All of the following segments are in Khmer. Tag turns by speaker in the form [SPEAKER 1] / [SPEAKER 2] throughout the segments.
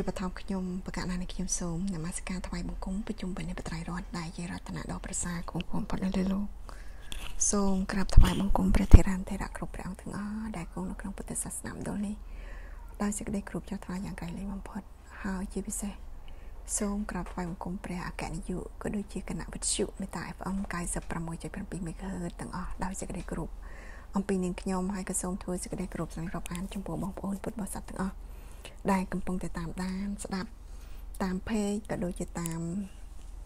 [SPEAKER 1] ជាបឋមខ្ញុំបកណានៃខ្ញុំសូមនមស្ការថ្វាយបង្គំប្រជុំបិណ្ឌបត្រៃរតដែលជារតនដ៏ប្រសើរគង់គង់ផុតនៅលើលោកសូមក្រាបថ្វាយបង្គំព្រះធេរានធេរៈគ្រប់ព្រះអង្គទាំងអស់ដែលគង់នៅក្នុងពុទ្ធសាសនាមដលនេះដោយសេចក្តីគ្រប់ចោះថ្វាយយ៉ាងក្រៃលែងបំផុតហើយជាពិសេសសូមក្រាបថ្វាយបង្គំព្រះអគ្គនាយកក៏ដូចជាគណៈវិទ្យុមេតា FM 96.7 MHz ទាំងអស់ដោយសេចក្តីគ្រប់អំពីនាងខ្ញុំហើយក៏សូមធ្វើសេចក្តីគោរពសម្រាប់អានចំពោះបងប្អូនពុទ្ធបរិស័ទទាំងអស់ ដែលកំពុងតែតាមដាន ស្ដាប់តាម page ក៏ដូចជាតាម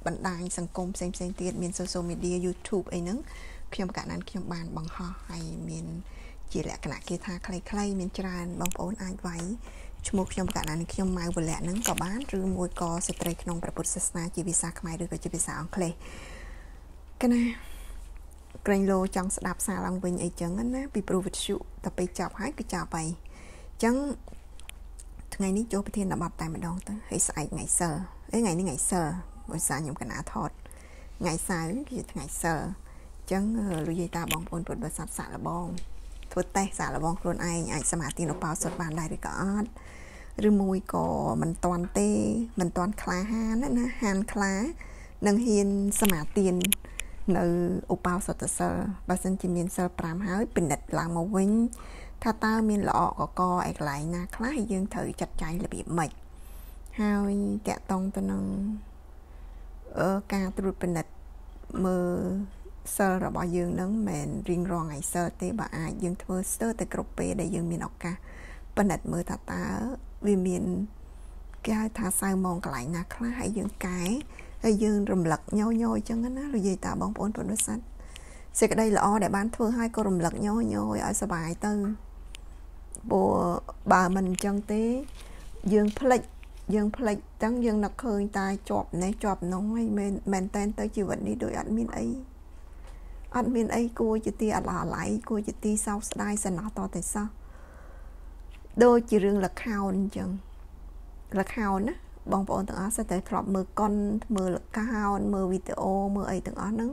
[SPEAKER 1] បណ្ដាញសង្គមផ្សេងផ្សេងទៀតមាន social media YouTube អីហ្នឹងខ្ញុំកណ្ដាលខ្ញុំបានបង្ហោះហើយមាន ជាលក្ខណៈគេថាខ្លីៗមានច្រើនបងប្អូនអាចវាយឈ្មោះខ្ញុំកណ្ដាលខ្ញុំម៉ៅវលៈហ្នឹងក៏បានឬមួយក៏ស្ត្រីក្នុងព្រះពុទ្ធសាសនាជាភាសាខ្មែរឬក៏ជាភាសាអង់គ្លេសកណាក្រែងលោចង់ស្ដាប់សារឡើងវិញអីចឹងណាពីព្រោះវិទ្យុតែពេលចប់ហើយគឺចប់ហើយអញ្ចឹង ថ្ងៃនេះចូលប្រធានបទតែម្ដងទៅហើយស្អែកថ្ងៃសៅរ៍អេថ្ងៃនេះថ្ងៃសៅរ៍ដោយសារខ្ញុំកណាថតថ្ងៃសៅរ៍គឺជាថ្ងៃសៅរ៍អញ្ចឹងលោកយាយតាបងប្អូនពុទ្ធបរិស័ទសាក់លបងធ្វើតេស្តសាក់លបងខ្លួនឯងអាចសមាធិនៅបោសុតបានដែរឬក៏អត់ឬមួយក៏មិនតាន់ទេមិនតាន់ខ្លាហានណាហានខ្លានឹងហ៊ានសមាធិនៅឧបោសថសិលបើសិនជាមានសិល5ហើយពិនិត្យឡើងមកវិញ ថាតើមានល្អកកឯកន្លែងណាខ្លះយើងត្រូវចាត់ចែងរបៀបម៉េចហើយតកតងទៅនឹងអឺការត្រួតពិនិត្យមើលសិលរបស់យើងនឹងមិនរៀងរងឲ្យសិលទេបើអាចយើងធ្វើស្ទើរតែគ្រប់ពេលដែលយើងមានឱកាសពិនិត្យមើលថាតើវាមានគេហៅថាសៅមងកន្លែងណាខ្លះហើយយើងកែហើយយើងរំលឹកញយញយអញ្ចឹងណានិយាយតាបងប្អូនពុទ្ធសាសនាសេចក្តីល្អដែលបានធ្វើឲ្យក៏រំលឹកញយញយឲ្យសុបាយទៅ ព្រោះបើមិនអញ្ចឹងទេ យើងផ្លិចយើងផ្លិចទាំងយើងនឹកឃើញតែជាប់នេះជាប់នោះហើយមែនមែនតែនទៅជីវិតនេះដូចអត់មានអីអត់មានអីគួរជាទីអត់ឡៃគួរជាទីសោកស្ដាយសំណោះតតែសោះដូចជារឿងលខោនអញ្ចឹងលខោនណាបងប្អូនទាំងអស់សិតតែធ្លាប់មើលកុនមើលលខោនមើលវីដេអូមើលអីទាំងអស់ហ្នឹង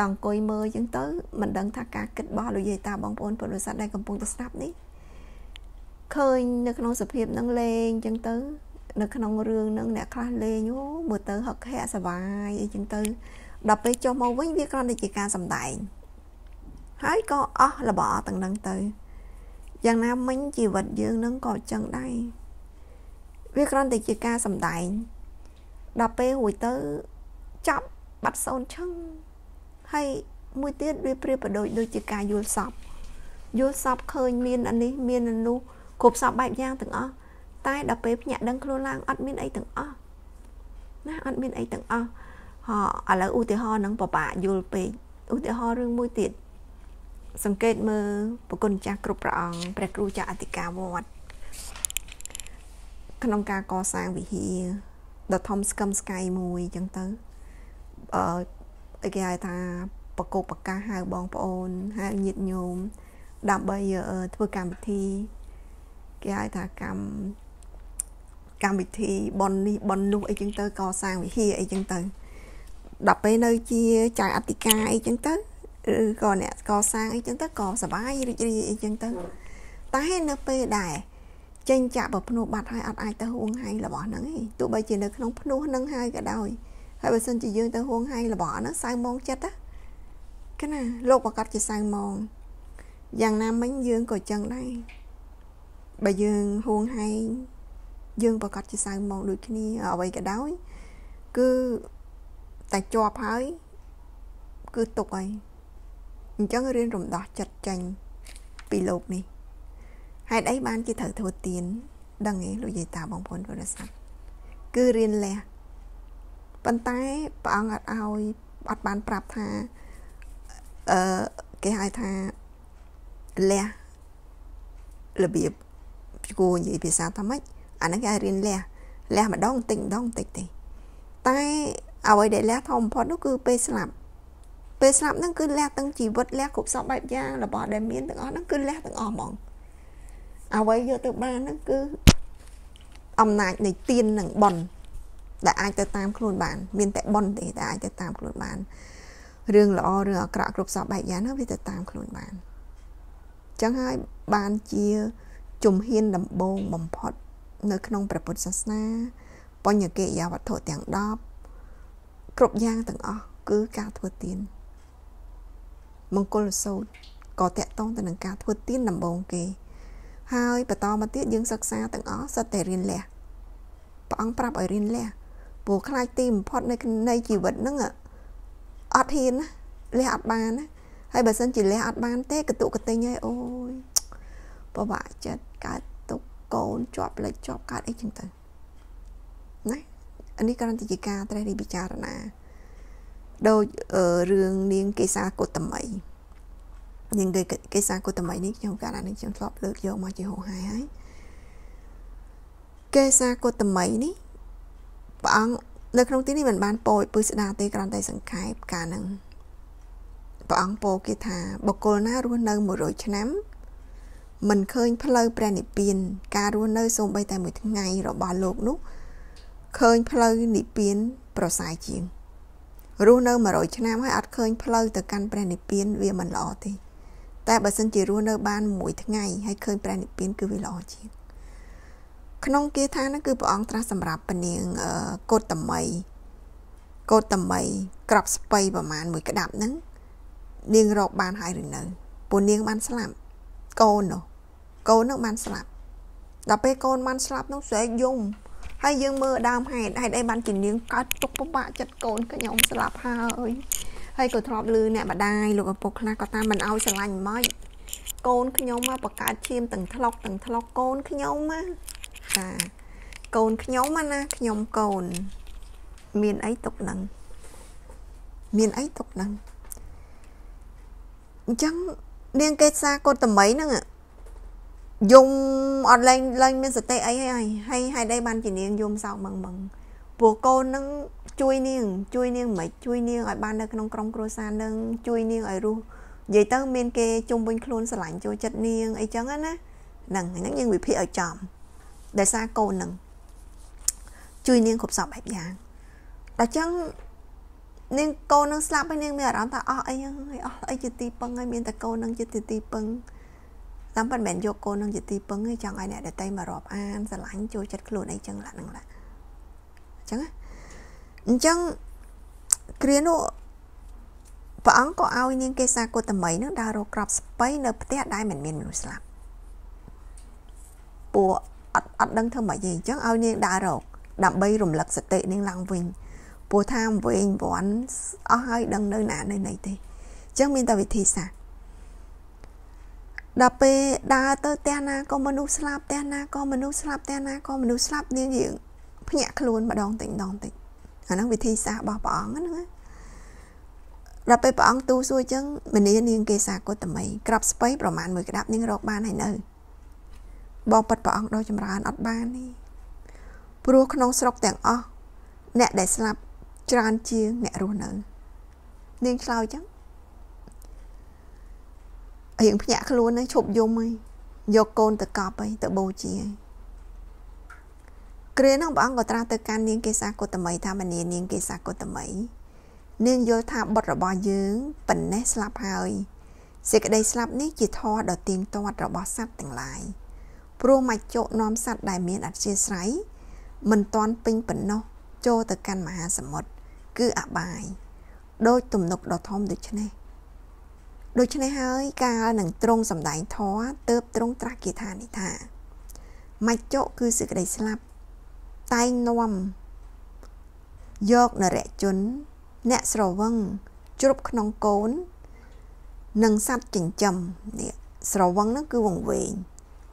[SPEAKER 1] ដល់អង្គុយមើលអញ្ចឹងទៅមិនដឹងថាការគិតរបស់លោកយាយតាបងប្អូនពុទ្ធបរិស័ទដែលកំពុងតែស្ដាប់នេះ ឃើញនៅក្នុងសភាពហ្នឹងលេងអញ្ចឹងទៅ នៅក្នុងរឿងហ្នឹងអ្នកខ្លះលេងអូមើលទៅហឹកហែសបាយអីចឹងទៅដល់ពេលចុះមកវិញវាគ្រាន់តែជាការសម្ដែងហើយក៏អស់របស់ទាំងហ្នឹងទៅយ៉ាងណាមិញជីវិតយើងនឹងក៏ចឹងដែរវាគ្រាន់តែជាការសម្ដែងដល់ពេលរួចទៅចាប់បាត់សូនឈឹងហើយមួយទៀតវាប្រៀបប្រដូចដូចជាការយល់សពយល់សពឃើញមានអានេះមានអានោះ គ្រប់សពបែបយ៉ាងទាំងអស់តែដល់ពេលភ្ញាក់ដឹងខ្លួនឡើងអត់មានអីទាំងអស់ណាអត់មានអីទាំងអស់ហ៎ឥឡូវឧទាហរណ៍នឹងបបាយល់ពេកឧទាហរណ៍រឿងមួយទៀតសង្កេតមើលប្រគុណចាស់គ្រប់ព្រះអង្គព្រះគ្រូចាស់អធិការវត្តក្នុងការកសាងវិហារដ៏ធំស្កឹមស្កៃមួយអញ្ចឹងទៅអឺគេហៅថាបកគោបកាសហៅបងប្អូនហៅញាតិញោមដើម្បីធ្វើកម្មវិធី គេហៅថាកម្មកម្មវិធីបននេះបននោះអីចឹងទៅកសាងវិហារអីចឹងទៅដល់ពេលនៅជាចៅអធិការអីចឹងទៅឬក៏អ្នកកសាងអីចឹងទៅក៏សบายរីករាយអីចឹងទៅតែនៅពេលដែរចេញចាក់បើភ្នោះបាត់ហើយអត់អាចទៅហួងហែងរបស់ហ្នឹងឯងទោះបីជានៅក្នុងភ្នោះហ្នឹងហើយក៏ដោយហើយបើសិនជាយើងទៅហួងហែងរបស់ហ្នឹងសៅម៉ងចិត្តណាកណាលោកប្រកាសជាសៅម៉ងយ៉ាងណាមិញយើងក៏ចឹងដែរ បើយើងហួងហែងយើងប្រកាសជាសៅម៉ងដូចគ្នាអ្វីក៏ដោយគឺតែជាប់ហើយគឺទុកហើយអញ្ចឹងរៀនរំដោះចិត្តចាញ់ពីលោកនេះហេតុអីបានជាត្រូវធ្វើទៀនដឹងទេលោកយាយតាបងប្អូនបរិស័ទគឺរៀនលះប៉ុន្តែព្រះអង្គអត់ឲ្យអត់បានប្រាប់ថាអឺគេហៅថាលះរបៀប គួរនិយាយភាសាថាម៉េចអាហ្នឹងគេរៀនលះលះម្ដងតិចម្ដងតិចទេតែអ្វីដែលលះធំបំផុតនោះគឺពេលស្លាប់ពេលស្លាប់ហ្នឹងគឺលះទាំងជីវិតលះគ្រប់សពបែបយ៉ាងរបស់ដែលមានទាំងអស់ហ្នឹងគឺលះទាំងអស់ហ្មងអ្វីយកទៅបានហ្នឹងគឺអំណាចនៃទៀននិងប៉ុនដែលអាចទៅតាមខ្លួនបាន មានតែប៉ុនទេដែលអាចទៅតាមខ្លួនបានរឿងល្អរឿងអាក្រក់គ្រប់សពបែបយ៉ាងហ្នឹងវាទៅតាមខ្លួនបានអញ្ចឹងហើយបានជា ជំហានដំបូងបំផុត នៅក្នុងព្រះពុទ្ធសាសនាបញ្ញកិរិយាវត្ថុទាំង10គ្រប់យ៉ាងទាំងអស់គឺការធ្វើទានមង្គលសោតក៏តកតងទៅនឹងការធ្វើទានដំបូងគេ ហើយបន្តមកទៀតយើងសិក្សាទាំងអស់សិតតែរៀនលះព្រះអង្គប្រាប់ឲ្យរៀនលះព្រោះខ្លាចទីបំផុតនៅនៃជីវិតហ្នឹងអត់ហ៊ានណាលះអត់បានណាហើយបើសិនជាលះអត់បានទេកតុកតិញហើយអូយ ពិបាកចិត្តកើតទុកកូនជាប់លេចជាប់កើតអីចឹងទៅណាអានេះគ្រាន់តែជាការត្រេះរិះពិចារណាដូចរឿងនាងកេសាកុតមីនាងកេសាកុតមីនេះខ្ញុំកាលនេះខ្ញុំធ្លាប់លើកយកមកជាហោហាយហើយកេសាកុតមីនេះព្រះអង្គនៅក្នុងទីនេះមិនបានពោលពឹស្ដាទេគ្រាន់តែសង្ខេបការនឹងព្រះអង្គពោលគេថាបុគ្គលណារស់នៅ100ឆ្នាំ មិនឃើញផ្លូវព្រះនិព្វាន ការរស់នៅសូម្បីតែមួយថ្ងៃរបស់លោកនោះឃើញផ្លូវនិព្វានប្រសើរជាងរស់នៅ100ឆ្នាំហើយអត់ឃើញផ្លូវទៅកាន់ព្រះនិព្វានវាមិនល្អទេតែបើសិនជារស់នៅបានមួយថ្ងៃហើយឃើញព្រះនិព្វានគឺវាល្អជាងក្នុងគាថាហ្នឹងគឺព្រះអង្គត្រាស់សម្រាប់ពនាងកូតតមីកូតតមីក្របស្ពៃប្រមាណមួយក្តាប់ហ្នឹងនាងរកបានហើយឬនៅពួកនាងបានស្លាប់ កូននោះកូននោះបានស្លាប់ដល់ពេលកូនបានស្លាប់នោះស្រែកយំហើយយើងមើលដើមហេតុហេតុអីបានជានាងកើតទុកពិបាកចិត្តកូនខ្ញុំស្លាប់ហើយហើយក៏ធ្លាប់លឺអ្នកម្ដាយលោកឪពុកខ្លះក៏តាមមិនអោយស្រឡាញ់ម៉េចកូនខ្ញុំមកបង្កើតឈាមទាំងថ្លុកទាំងថ្លុកកូនខ្ញុំណាចាកូនខ្ញុំណាខ្ញុំកូន មានអីទុកនឹងមានអីទុកនឹងអញ្ចឹង នាងកេសាកុតមីហ្នឹងយំអត់លែងលែងមានសតិអីហើយហើយហើយដែរបានជានាងយំសោកមឹងមឹងពួកកូននឹងជួយនាង ជួយនាងមិនជួយនាងឲ្យបាននៅក្នុងក្រុមគ្រួសារនឹងជួយនាងឲ្យរស់និយាយទៅមានគេជុំវិញខ្លួនស្រឡាញ់ចូលចិត្តនាងអីចឹងណាហ្នឹងហ្នឹងយើងវិភាគឲ្យចំដោយសារកូននឹងជួយនាងគ្រប់សពបែបយ៉ាងដល់ចឹង នាងកូននឹងស្លាប់ហើយនាងមានអារម្មណ៍ថាអស់អីហើយអស់អីជាទីពឹងហើយមានតែកូននឹងជាទីពឹងតាមពិតមិនមែនយកកូននឹងជាទីពឹងទេចង់ឲ្យអ្នកដតីមករាប់អានស្រឡាញ់ចូលចិត្តខ្លួនអីចឹងឡាហ្នឹងឡាអញ្ចឹងអញ្ចឹងគ្រានោះព្រះអង្គក៏ឲ្យនាងកេសាកុតមីនឹងដើររកក្របស្ពៃនៅផ្ទះដែលមិនមានមនុស្សស្លាប់ពួកអត់អត់ដឹងធ្វើម៉េចទេអញ្ចឹងឲ្យនាងដើររកដើម្បីរំលឹកសតិនាងឡើងវិញ ព្រោះថាវែងវាន់អស់ហើយដឹងនៅណានៅណីទេអញ្ចឹងមានតែវិធីសាស្ត្រដល់ពេលដើរទៅផ្ទះណាក៏មនុស្សស្លាប់ផ្ទះណាក៏មនុស្សស្លាប់ផ្ទះណាក៏មនុស្សស្លាប់នាងយើងភ្ញាក់ខ្លួនម្ដងតិចម្ដងតិចអាហ្នឹងវិធីសាស្ត្ររបស់ព្រះអង្គហ្នឹងណាដល់ពេលព្រះអង្គទូសួរចឹងមនានាងកេសាកុតមីក្របស្ពៃប្រមាណមួយក្តាប់នាងរកបានហើយនៅបងប៉ាត់ព្រះអង្គដ៏ចម្រើនអត់បានទេព្រោះក្នុងស្រុកទាំងអស់អ្នកដែលស្លាប់ ច្រើនជាងអ្នករស់នៅនាងឆ្លើយចឹងរៀងភ្ញាក់ខ្លួនហ្នឹងឈប់យំហើយយកកូនទៅកប់ហើយទៅបូជាហើយគ្រានោះព្រះអង្គក៏ត្រាស់ទៅកាន់នាងកេសាកុតមីថាមនានាងកេសាកុតមីនាងយល់ថាបុត្ររបស់យើងប៉ុណ្ណេះស្លាប់ហើយសេចក្តីស្លាប់នេះជាធម៌ដ៏ទៀងទាត់របស់សត្វទាំងឡាយព្រោះមច្ចុនាំសត្វដែលមានអធិស្រ័យមិនទាន់ពេញប៉ុណ្ណោះចូលទៅកាន់មហាសមុទ្រ គឺអបាយដោយទំនុកដ៏ធំដូច្នេះដូច្នេះហើយកាលនឹងទ្រង់សម្ដែងធម៌ទៅទ្រង់ត្រាស់គាថានេះថាមច្ចុគឺសេចក្តីស្លាប់តែងនាំយកនរជន អ្នកស្រវឹងជ្រប់ក្នុងកូន និងសត្វចិញ្ចឹមនេះស្រវឹងហ្នឹងគឺវងវែង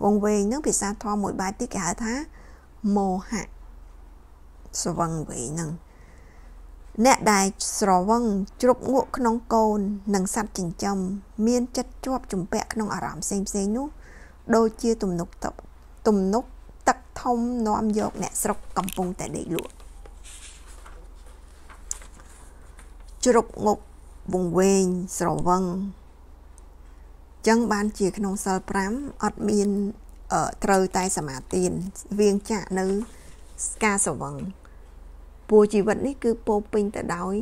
[SPEAKER 1] វងវែងហ្នឹងភាសាធម៌មួយបែបទៀតគេហៅថាមោហៈស្រវឹងវែងហ្នឹង អ្នកដែលស្រវឹងជ្រប់ងក់ក្នុងកូននិងសត្វចិញ្ចឹមមានចិត្តជាប់ជំពាក់ក្នុងអារម្មណ៍ផ្សេងផ្សេងនោះដូចជាទំនុកទឹកទំនុកទឹកធំនាំយកអ្នកស្រុកកំពុងតែដេកលក់ជ្រប់ងក់វងវែងស្រវឹងចឹងបានជាក្នុងសិល5អត់មានត្រូវតែសមាទានវៀងចាក់នៅការស្រវឹង ព្រោះជីវិតនេះគឺពោពេញទៅដោយ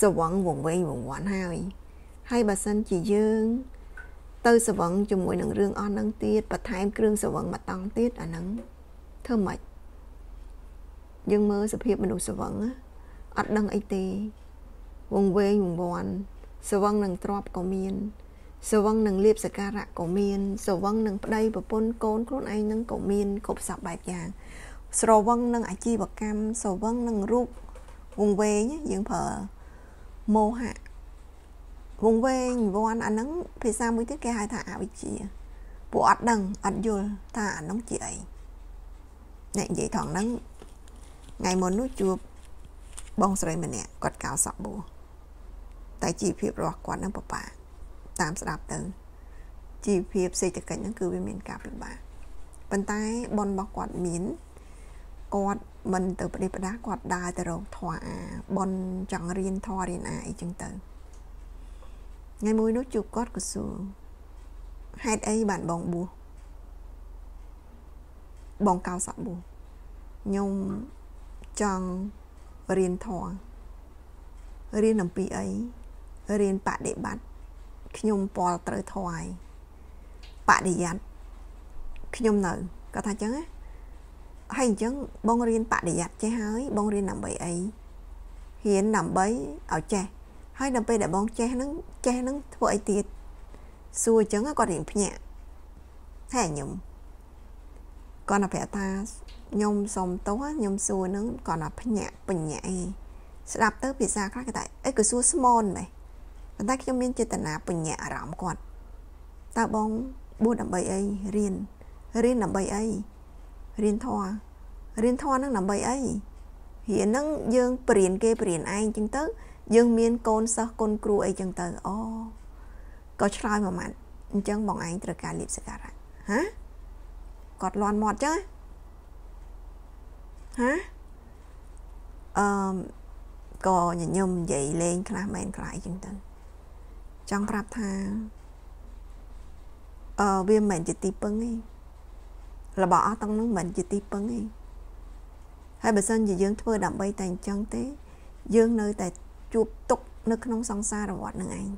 [SPEAKER 1] សវឹងវងវែងវងវាន់ហើយហើយបើសិនជាយើង ទៅសវឹងជាមួយនឹងរឿងអស់នឹងទៀតបន្ថែមគ្រឿងសវឹងមកតង់ទៀតអាហ្នឹងធ្វើម៉េចយើងមើលសភាពមនុស្សស្វឹងអត់ដឹងអីទេវងវែងវងវាន់ស្វឹងនឹងទ្របក៏មានស្វឹងនឹងលៀបសការៈក៏មានស្វឹងនឹងប្តីប្រពន្ធកូនខ្លួនឯងនឹងក៏មានគ្រប់សពបែបយ៉ាង ស្រវឹងនឹងអាជីវកម្មស្រវឹងនឹងរូបវងវែងយើងប្រើមោហៈវងវែងវ័នអាហ្នឹងភាសាមួយទៀតគេហៅថាអវិជ្ជាពួកអត់ដឹងអត់យល់ថាអាហ្នឹងជាអីអ្នកនិយាយថងហ្នឹងថ្ងៃមុននោះជួបបងស្រីម្នាក់គាត់កោសក់បួតែជីវភាពរបស់គាត់នឹងពិបាកតាមស្ដាប់ទៅជីវភាពសេដ្ឋកិច្ចហ្នឹងគឺវាមានការពិបាកប៉ុន្តែបនរបស់គាត់មាន គាត់មិនទៅប្រទេសប្រដាគាត់ដើរទៅរកធွာអាបនចង់រៀនធွာរៀនអាអីចឹងទៅថ្ងៃមួយនោះជួបគាត់ក៏សួរហេតុអីបានបងបួសបងកៅសាក់បួសខ្ញុំចង់រៀនធម៌រៀនអំពីអីរៀនបដិបត្តិខ្ញុំពលត្រូវធម៌ហើយបដិយ័តខ្ញុំនៅគាត់ថាអញ្ចឹងណា ហើយអញ្ចឹងបងរៀនបដិយ័តចេះហើយបងរៀនដើម្បីអីរៀនដើម្បីឲ្យចេះហើយដល់ពេលដែលបងចេះហ្នឹងចេះហ្នឹងធ្វើអីទៀតសួរអញ្ចឹងគាត់រៀងភ្ញាក់ហើយខ្ញុំគាត់ទៅប្រាប់ថាខ្ញុំសុំទោសខ្ញុំសួរហ្នឹងគាត់ថាភ្ញាក់បញ្ញាអីស្ដាប់ទៅភាសាខ្លះគេថាអីក៏សួរស្មូនដែរប៉ុន្តែខ្ញុំមានចេតនាបញ្ញាអារម្មណ៍គាត់តើបងបួសដើម្បីអីរៀនរៀនដើម្បីអី រៀនធម៌រៀនធម៌ហ្នឹងដើម្បីអីរៀនហ្នឹងយើងបរៀនគេបរៀនឯងចឹងទៅ យើងមានកូនសិស្សគុណគ្រូអីចឹងទៅអូក៏ឆ្លើយមួយម៉ាត់អញ្ចឹងបងឯងត្រូវការលៀបសក្ការៈហាគាត់លន់មាត់ចឹងហាអឺក៏ញញឹមនិយាយលេងខ្លះមែនខ្លះអីចឹងទៅចង់ប្រាប់ថាអឺវាមិនមែនជាទីពឹងទេ របស់អស់ទាំងនោះមិនជាទីពឹងទេហើយបើសិនជាយើងធ្វើដើម្បីតែអញ្ចឹងទេ យើងនៅតែជួបទុកនៅក្នុងសង្សារវដ្តនឹងឯង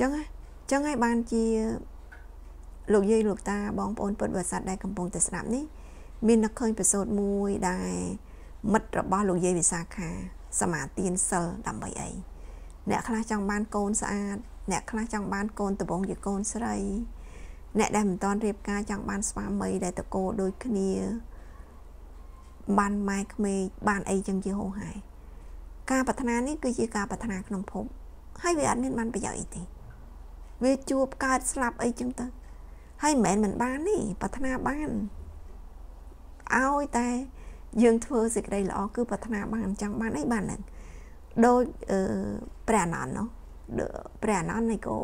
[SPEAKER 1] ចឹងចឹងហើយបានជាលោកយាយលោកតាបងប្អូនពុទ្ធបរិស័ទដែលកំពុងតែស្ដាប់នេះមាននឹកឃើញប្រសូតមួយដែលមិត្តរបស់លោកយាយវិសាខាសមាទានសិលដើម្បីអីអ្នកខ្លះចង់បានកូនស្អាត អ្នកខ្លះចង់បានកូនដំបងជាកូនស្រី អ្នកដែលមិនតាន់រៀបការចង់បានស្វាមីដែលតកោដូចគ្នាបានម៉ែក្មេកបានអីចឹងជាហោហាយការប្រាថ្នានេះគឺជាការប្រាថ្នាក្នុងភពហើយវាអត់មានបានប្រយោជន៍អីទេវាជួបកើតស្លាប់អីចឹងទៅហើយមិនមែនមិនបានទេប្រាថ្នាបានឲ្យតែយើងធ្វើសេចក្តីល្អគឺប្រាថ្នាបានចង់បានអីបានហ្នឹងដូចអឺព្រះអនន្តនោះព្រះអនន្តនេះក៏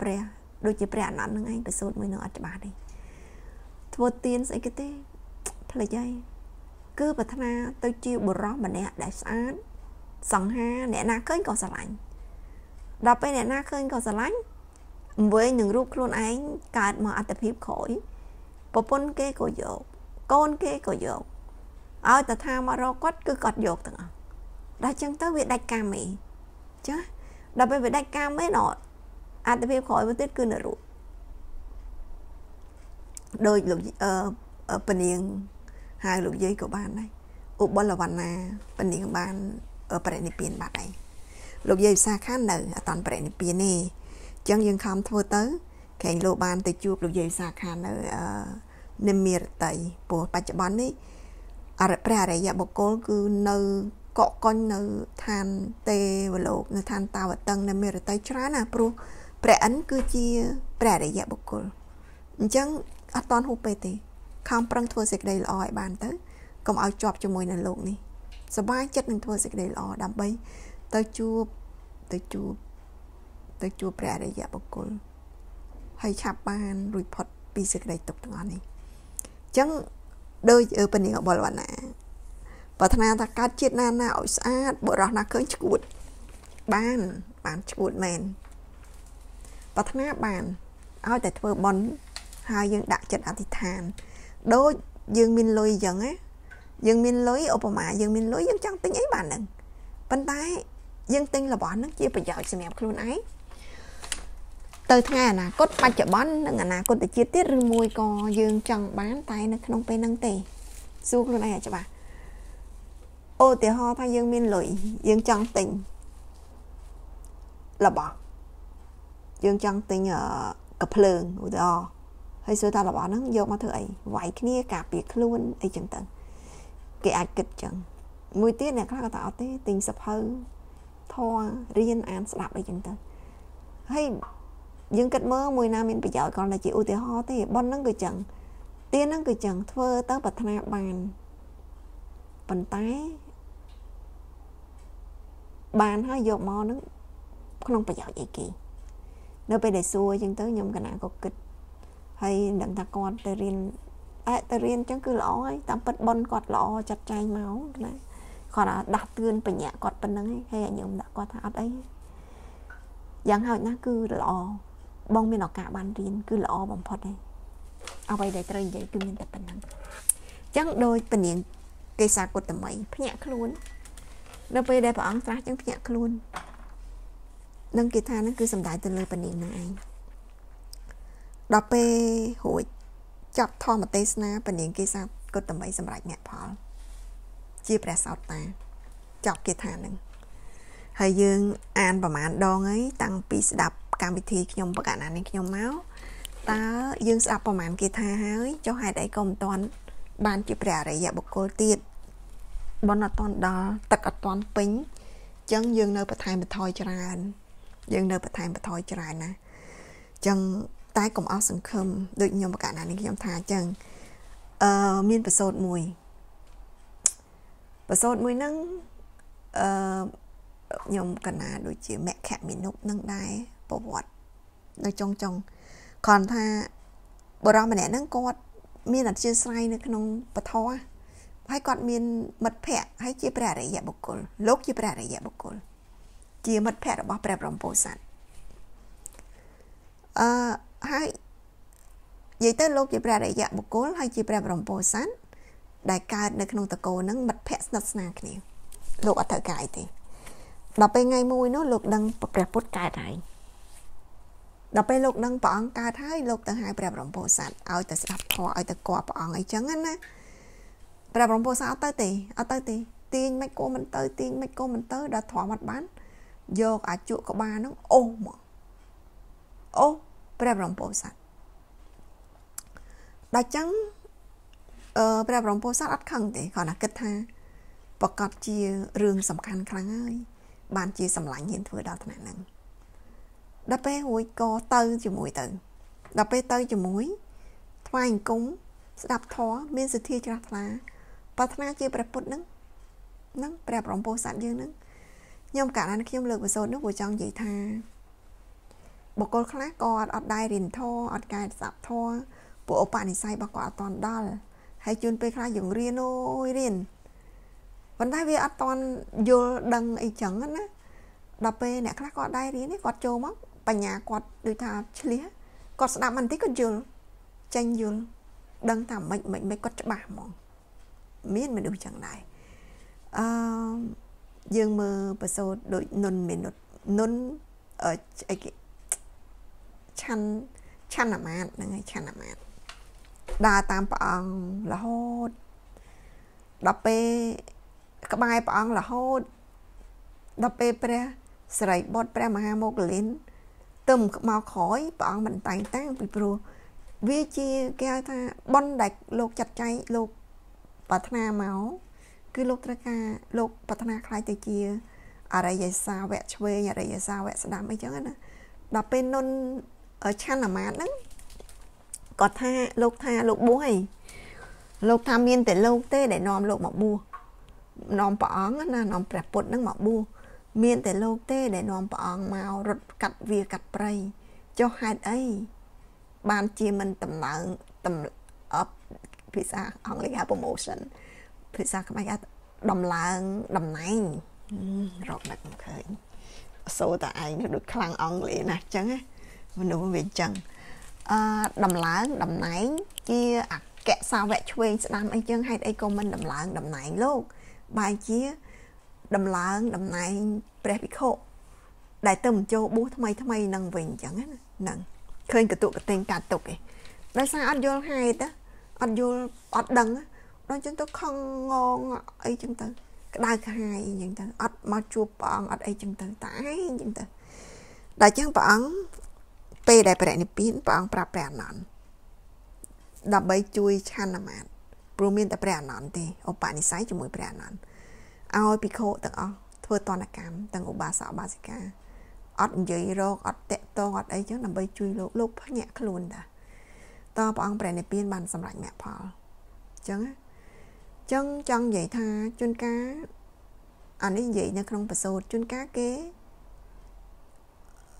[SPEAKER 1] ព្រះ ដូចជាព្រះអនន្តហ្នឹងឯងប្រសូតមួយនឹងអត់ច្បាស់ទេធ្វើទៀនស្អីគេទេផ្លេចហើយគឺប្រាថ្នាទៅជាបុរសម្នាក់ដែលស្អាតសង្ហាអ្នកណាឃើញក៏ស្រឡាញ់ដល់ពេលអ្នកណាឃើញក៏ស្រឡាញ់វែងនឹងរូបខ្លួនឯងកើតមកអត្តភាពក្រោយប្រពន្ធគេក៏យកកូនគេក៏យកឲ្យតថាមករកគាត់គឺគាត់យកទាំងអស់ដល់ចឹងទៅវាដាច់កាមេចាដល់ពេលវាដាច់កាមេណ អត្តភាពក្រោយមកទៀតគឺនរូបដោយលោកអឺពនាងហៅលោកយាយក៏បានដែរឧបលវណ្ណាពនាងបានបរិនិព្វានបាត់ហើយលោកយាយវិសាខានៅអត់តបរិនិព្វានទេអញ្ចឹងយើងខំធ្វើទៅក្រែងលោកបានទៅជួបលោកយាយវិសាខានៅអឺនិមិរតីព្រោះបច្ចុប្បន្ននេះអរិព្រះអរិយបុគ្គលគឺនៅកកកុញនៅឋានទេវលោកនៅឋានតាវតឹងនិមិរតីច្រើនណាព្រោះ ព្រះអិនគឺជាព្រះអរិយបុគ្គលអញ្ចឹងអត់តន់ហូបពេកទេខំប្រឹងធ្វើសេចក្តីល្អឲ្យបានទៅកុំឲ្យជាប់ជាមួយនឹងលោកនេះសบายចិត្តនឹងធ្វើសេចក្តីល្អដើម្បីទៅជួបទៅជួបទៅជួបព្រះអរិយបុគ្គលហើយឆាប់បានរួចផុតពីសេចក្តីទុក្ខទាំងអស់នេះអញ្ចឹងដូចពនាងអបលវណ្ណាប្រាថ្នាថាកើតជាតិណាណាឲ្យស្អាតបុរសណាឃើញឈួតបានបានឈួតមែន ប្រាថ្នាបានឲ្យតែធ្វើបន់ហើយយើងដាក់ចិត្តអធិដ្ឋានដូចយើងមានលុយអញ្ចឹងណាយើងមានលុយឧបមាយើងមានលុយយើងចង់ទិញអីបានហ្នឹងប៉ុន្តែយើងទិញរបស់ហ្នឹងជាប្រយោជន៍សម្រាប់ខ្លួនឯងទៅទៅថ្ងៃអនាគតបច្ចុប្បន្ននិងអនាគតជាតិទៀតឬមួយក៏យើងចង់បានតែនៅក្នុងពេលហ្នឹងទេសួរខ្លួនឯងឲ្យច្បាស់ឧទាហរណ៍ថាយើងមានលុយយើងចង់ទិញរបស់ យើងចង់ទិញកភ្លើងឧទាហរណ៍ហើយសួរថារបស់ហ្នឹងយកមកធ្វើអីវាយគ្នាការពារខ្លួនអីចឹងទៅគេអាចគិតចឹងមួយទៀតអ្នកខ្លះក៏ថាអត់ទេទិញសភៅធររៀនអានស្ដាប់អីចឹងទៅហើយយើងគិតមើលមួយណាមានប្រយោជន៍គ្រាន់តែជាឧទាហរណ៍ទេប៉ុនហ្នឹងគឺចឹងទៀនហ្នឹងគឺចឹងធ្វើទៅប្រាថ្នាបានប៉ុន្តែបានហើយយកមកនឹងក្នុងប្រយោជន៍អីគេ នៅពេលដែលសួរអញ្ចឹងទៅខ្ញុំកណាក៏គិតហើយដឹងថាគាត់ទៅរៀនអែទៅរៀនអញ្ចឹងគឺល្អហើយតាមពិតប៉ុនគាត់ល្អចាត់ចែងមកណាគាត់ដាស់តឿនបញ្ញាគាត់ប៉ុណ្្នឹងហើយខ្ញុំដាក់គាត់ថាអត់អីយ៉ាងហោចណាស់គឺល្អបងមានឱកាសបានរៀនគឺល្អបំផុតហើយអ្វីដែលត្រូវនិយាយគឺមានតែប៉ុណ្្នឹងអញ្ចឹងដោយពនាងកេសាគុតមីភ្ញាក់ខ្លួន នៅពេលដែលព្រះអង្គត្រាស់ចឹងភ្ញាក់ខ្លួន នឹងគេថានឹងគឺសំដៅទៅលើពនាងនឹងឯងដល់ពេលរួចចប់ធម្មទេសនាពនាងគេសាគុតមីសម្រាប់មគ្គផល ជាព្រះសោតាចប់គេថានឹងហើយយើងអានប្រហែលដងហើយតាំងពីស្ដាប់កម្មវិធីខ្ញុំបកណានេះខ្ញុំមកតើយើងស្ដាប់ប្រហែលគេថាហើយចុះហេតុអីក៏មិនតាន់បានជាព្រះអរិយបុគ្គលទៀតបនអត់តាន់ដល់ទឹកអត់តាន់ពេញអញ្ចឹងយើងនៅបន្ថែមបន្ថយច្រើន យើងនៅបន្ថែមបន្ថយច្រើនណាអញ្ចឹងតែកុំអស់សង្ឃឹមដូចខ្ញុំបកណានេះខ្ញុំថាអញ្ចឹងអឺមានប្រសូតមួយប្រសូតមួយហ្នឹងអឺខ្ញុំកណាដូចជាមគ្គមិនុនឹងដែរប្រវត្តិនៅចុងចុងគ្រាន់ថាបរិសម្នាក់ហ្នឹងគាត់មានអធិស្ឋាននៅក្នុងពធហើយគាត់មានមិត្តភ័ក្តិហើយជាព្រះអរិយបុគ្គលលោកជាព្រះអរិយបុគ្គល ជាមិត្តភ័ក្តិរបស់ព្រះបរមពោធិសត្វអឺហើយនិយាយទៅលោកជាព្រះអរិយបុគ្គលហើយជាព្រះបរមពោធិសត្វដែលកើតនៅក្នុងតកោហ្នឹងមិត្តភ័ក្តិស្និទ្ធស្នាលគ្នា លោកអត់ត្រូវកាយទេដល់ពេលថ្ងៃមួយនោះលោកដឹងព្រះពុទ្ធកើតហើយដល់ពេលលោកដឹងព្រះអង្គកើតហើយលោកទៅហៅព្រះបរមពោធិសត្វឲ្យទៅស្ដាប់ធម៌ឲ្យទៅគប់ព្រះអង្គអីចឹងណាព្រះបរមពោធិសត្វអត់ទៅទេអត់ទៅទេទាញមិនគោមិនទៅទាញមិនគោមិនទៅដល់ធម៌អត់បាន យកអាជក់ក្បាលហ្នឹងអូសមកអូសព្រះបរមពោធិសត្វដល់ចឹងអឺព្រះបរមពោធិសត្វអត់ខឹងទេគ្រាន់តែគិតថាប្រកាសជារឿងសំខាន់ខ្លាំងហើយបានជាសម្លាញ់ហ៊ានធ្វើដល់ថ្នាក់ហ្នឹងដល់ពេលរួចក៏ទៅជាមួយទៅដល់ពេលទៅជាមួយថ្វាយអង្គមស្ដាប់ធម៌មានសទ្ធាជ្រះថ្លាប្រាថ្នាជាព្រះពុទ្ធហ្នឹងហ្នឹងព្រះបរមពោធិសត្វយើងហ្នឹង ខ្ញុំកាលណាខ្ញុំលើកវិសូតនោះព្រោះចង់និយាយថាបុគ្គលខ្លះក៏អត់អត់ដែររៀនធម៌អត់កែស្ដាប់ធម៌ពួកឧបនិស្ស័យរបស់គាត់អត់តន់ដល់ហើយជួនពេលខ្លះយើងរៀនអូយរៀនប៉ុន្តែវាអត់តន់យល់ដឹងអីចឹងណាដល់ពេលអ្នកខ្លះគាត់ដែររៀននេះគាត់ចូលមកបញ្ញាគាត់ដូចថាឆ្លៀសគាត់ស្ដាប់មិនតិចគាត់យល់ចេញយល់ដឹងថាមិនមិនមិនគាត់ច្បាស់ហ្មងមានមនុស្សចឹងដែរអឺ យើងមើលបសូតដូចនុនមីនុតនុនអីគេឆាន់ឆាន់អាម៉ាតហ្នឹងហើយឆាន់អាម៉ាតដើរតាមព្រះអង្គរហូតដល់ពេលក្បែរព្រះអង្គរហូតដល់ពេលព្រះសិរីបុត្រព្រះមហាមោគលានទៅមកក្រោយព្រះអង្គមិនតែងតាំងពីព្រោះវាជាគេហៅថាប៉ុនដែលលោកចាត់ចែងលោកប្រាថ្នាមក គឺលោកត្រូវការលោកប្រាថ្នាខ្លាយទៅជាអរិយសាវៈឆ្វេងអរិយសាវៈស្ដាំអីចឹងណាដល់ពេលនុនឆាន់អាមាតហ្នឹងគាត់ថាលោកថាលោកបួសអីលោកថាមានតែលោកទេដែលនាំលោកមកបួសនាំព្រះអង្គណានាំព្រះពុទ្ធហ្នឹងមកបួសមានតែលោកទេដែលនាំព្រះអង្គមករត់កាត់វាកាត់ព្រៃចុះហេតុអីបានជាមិនតម្លើងតំអបភាសាអង់គ្លេសហៅ promotion ភាសាខ្មែរគេដំឡើងតំណែងរកដឹកមិនឃើញសូតែឯងដូចខ្លាំងអង់គ្លេសណាស់ចឹងណាមនុស្សវាអញ្ចឹងអឺដំឡើងតំណែងជាអគ្គសាវកឆ្វេងស្ដាំអីចឹងហេតុអីក៏មិនដំឡើងតំណែងលោកបែរជាដំឡើងតំណែងព្រះភិក្ខុដែលទៅបញ្ចូលបួសថ្មីថ្មីនឹងវិញអញ្ចឹងណាហ្នឹងឃើញកតុកកតេងកាត់ទុកឯងដោយសារអត់យល់ហេតុអត់យល់អត់ដឹង ដល់ចឹងទៅខឹងងងអីចឹងទៅក្តៅក្រហាយអីចឹងទៅអត់មកជួបព្រះអង្គអត់អីចឹងទៅតែឯងចឹងទៅដល់ចឹងព្រះអង្គពេលដែលព្រះនិព្វានព្រះអង្គប្រាប់ព្រះអនន្តដើម្បីជួយឆានមាតព្រោះមានតែព្រះអនន្តទេឧបនិស្ស័យជាមួយព្រះអនន្តឲ្យភិក្ខុទាំងអស់ធ្វើតនកម្មទាំងឧបាសកឧបាសិកាអត់និយាយរកអត់តាក់តងអត់អីចឹងដើម្បីជួយលោកលោកភ្ញាក់ខ្លួនតាតព្រះអង្គព្រះនិព្វានបានសម្រេចមគ្គផលអញ្ចឹង ចឹងចង់និយាយថាជួនកាលអានេះនិយាយនៅក្នុងបសោតជួនកាលគេ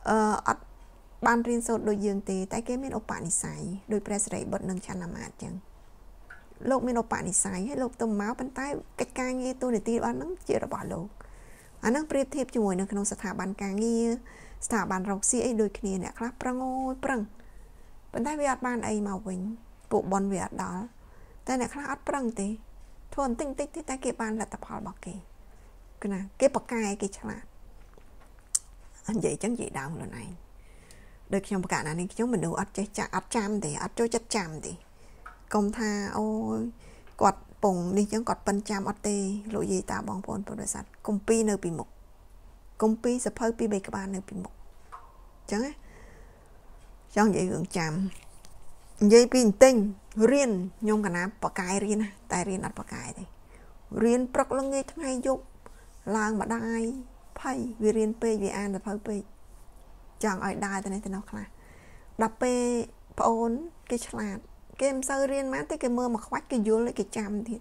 [SPEAKER 1] អឺអត់បានរៀនសូត្រដូចយើងទេតែគេមានឧបនិស្ស័យដោយព្រះសិរីបុត្រនិងឆានមាតចឹងលោកមានឧបនិស្ស័យហើយលោកទៅមកប៉ុន្តែកិច្ចការងារទូនាទីរបស់នឹងជារបស់លោកអានឹងប្រៀបធៀបជាមួយនៅក្នុងស្ថាប័នការងារស្ថាប័នរកស៊ីអីដូចគ្នាអ្នកខ្លះប្រឹងអូយប្រឹងប៉ុន្តែវាអត់បានអីមកវិញពួកប៉ុនវាអត់ដល់តែអ្នកខ្លះអត់ប្រឹងទេ ធ្វើបន្តិចតិចទេតែគេបានលទ្ធផលរបស់គេគឺណាគេប្រកែគេឆ្លាតអញ្ចឹងចឹងនិយាយដើមខ្លួនឯងដូចខ្ញុំប្រកាសណានេះខ្ញុំមនុស្សអត់ចេះចាក់អត់ចាំទេអត់ចូលចិត្តចាំទេកុំថាអូយគាត់ពងនេះចឹងគាត់ប៉ិនចាំអត់ទេលោកយាយតាបងប្អូនពុទ្ធសាសកុំពីនៅពីមុខកុំពីសភៅពីបីក្បាលនៅពីមុខចឹងណាចង់និយាយរឿងចាំនិយាយពីបន្ទិញ រៀនខ្ញុំកណាបកាយរៀនណាតែរៀនអត់បកាយទេរៀនព្រឹកល្ងាចថ្ងៃយប់ឡើងម្ដាយភ័យវារៀនពេកវាអានសភៅពេកចង់ឲ្យដើរទៅនេះទៅនោះខ្លះដល់ពេលប្អូនគេឆ្លាតគេមិនសូវរៀនមកទេគេមើលមកខ្វាច់គេយល់គេចាំទៀត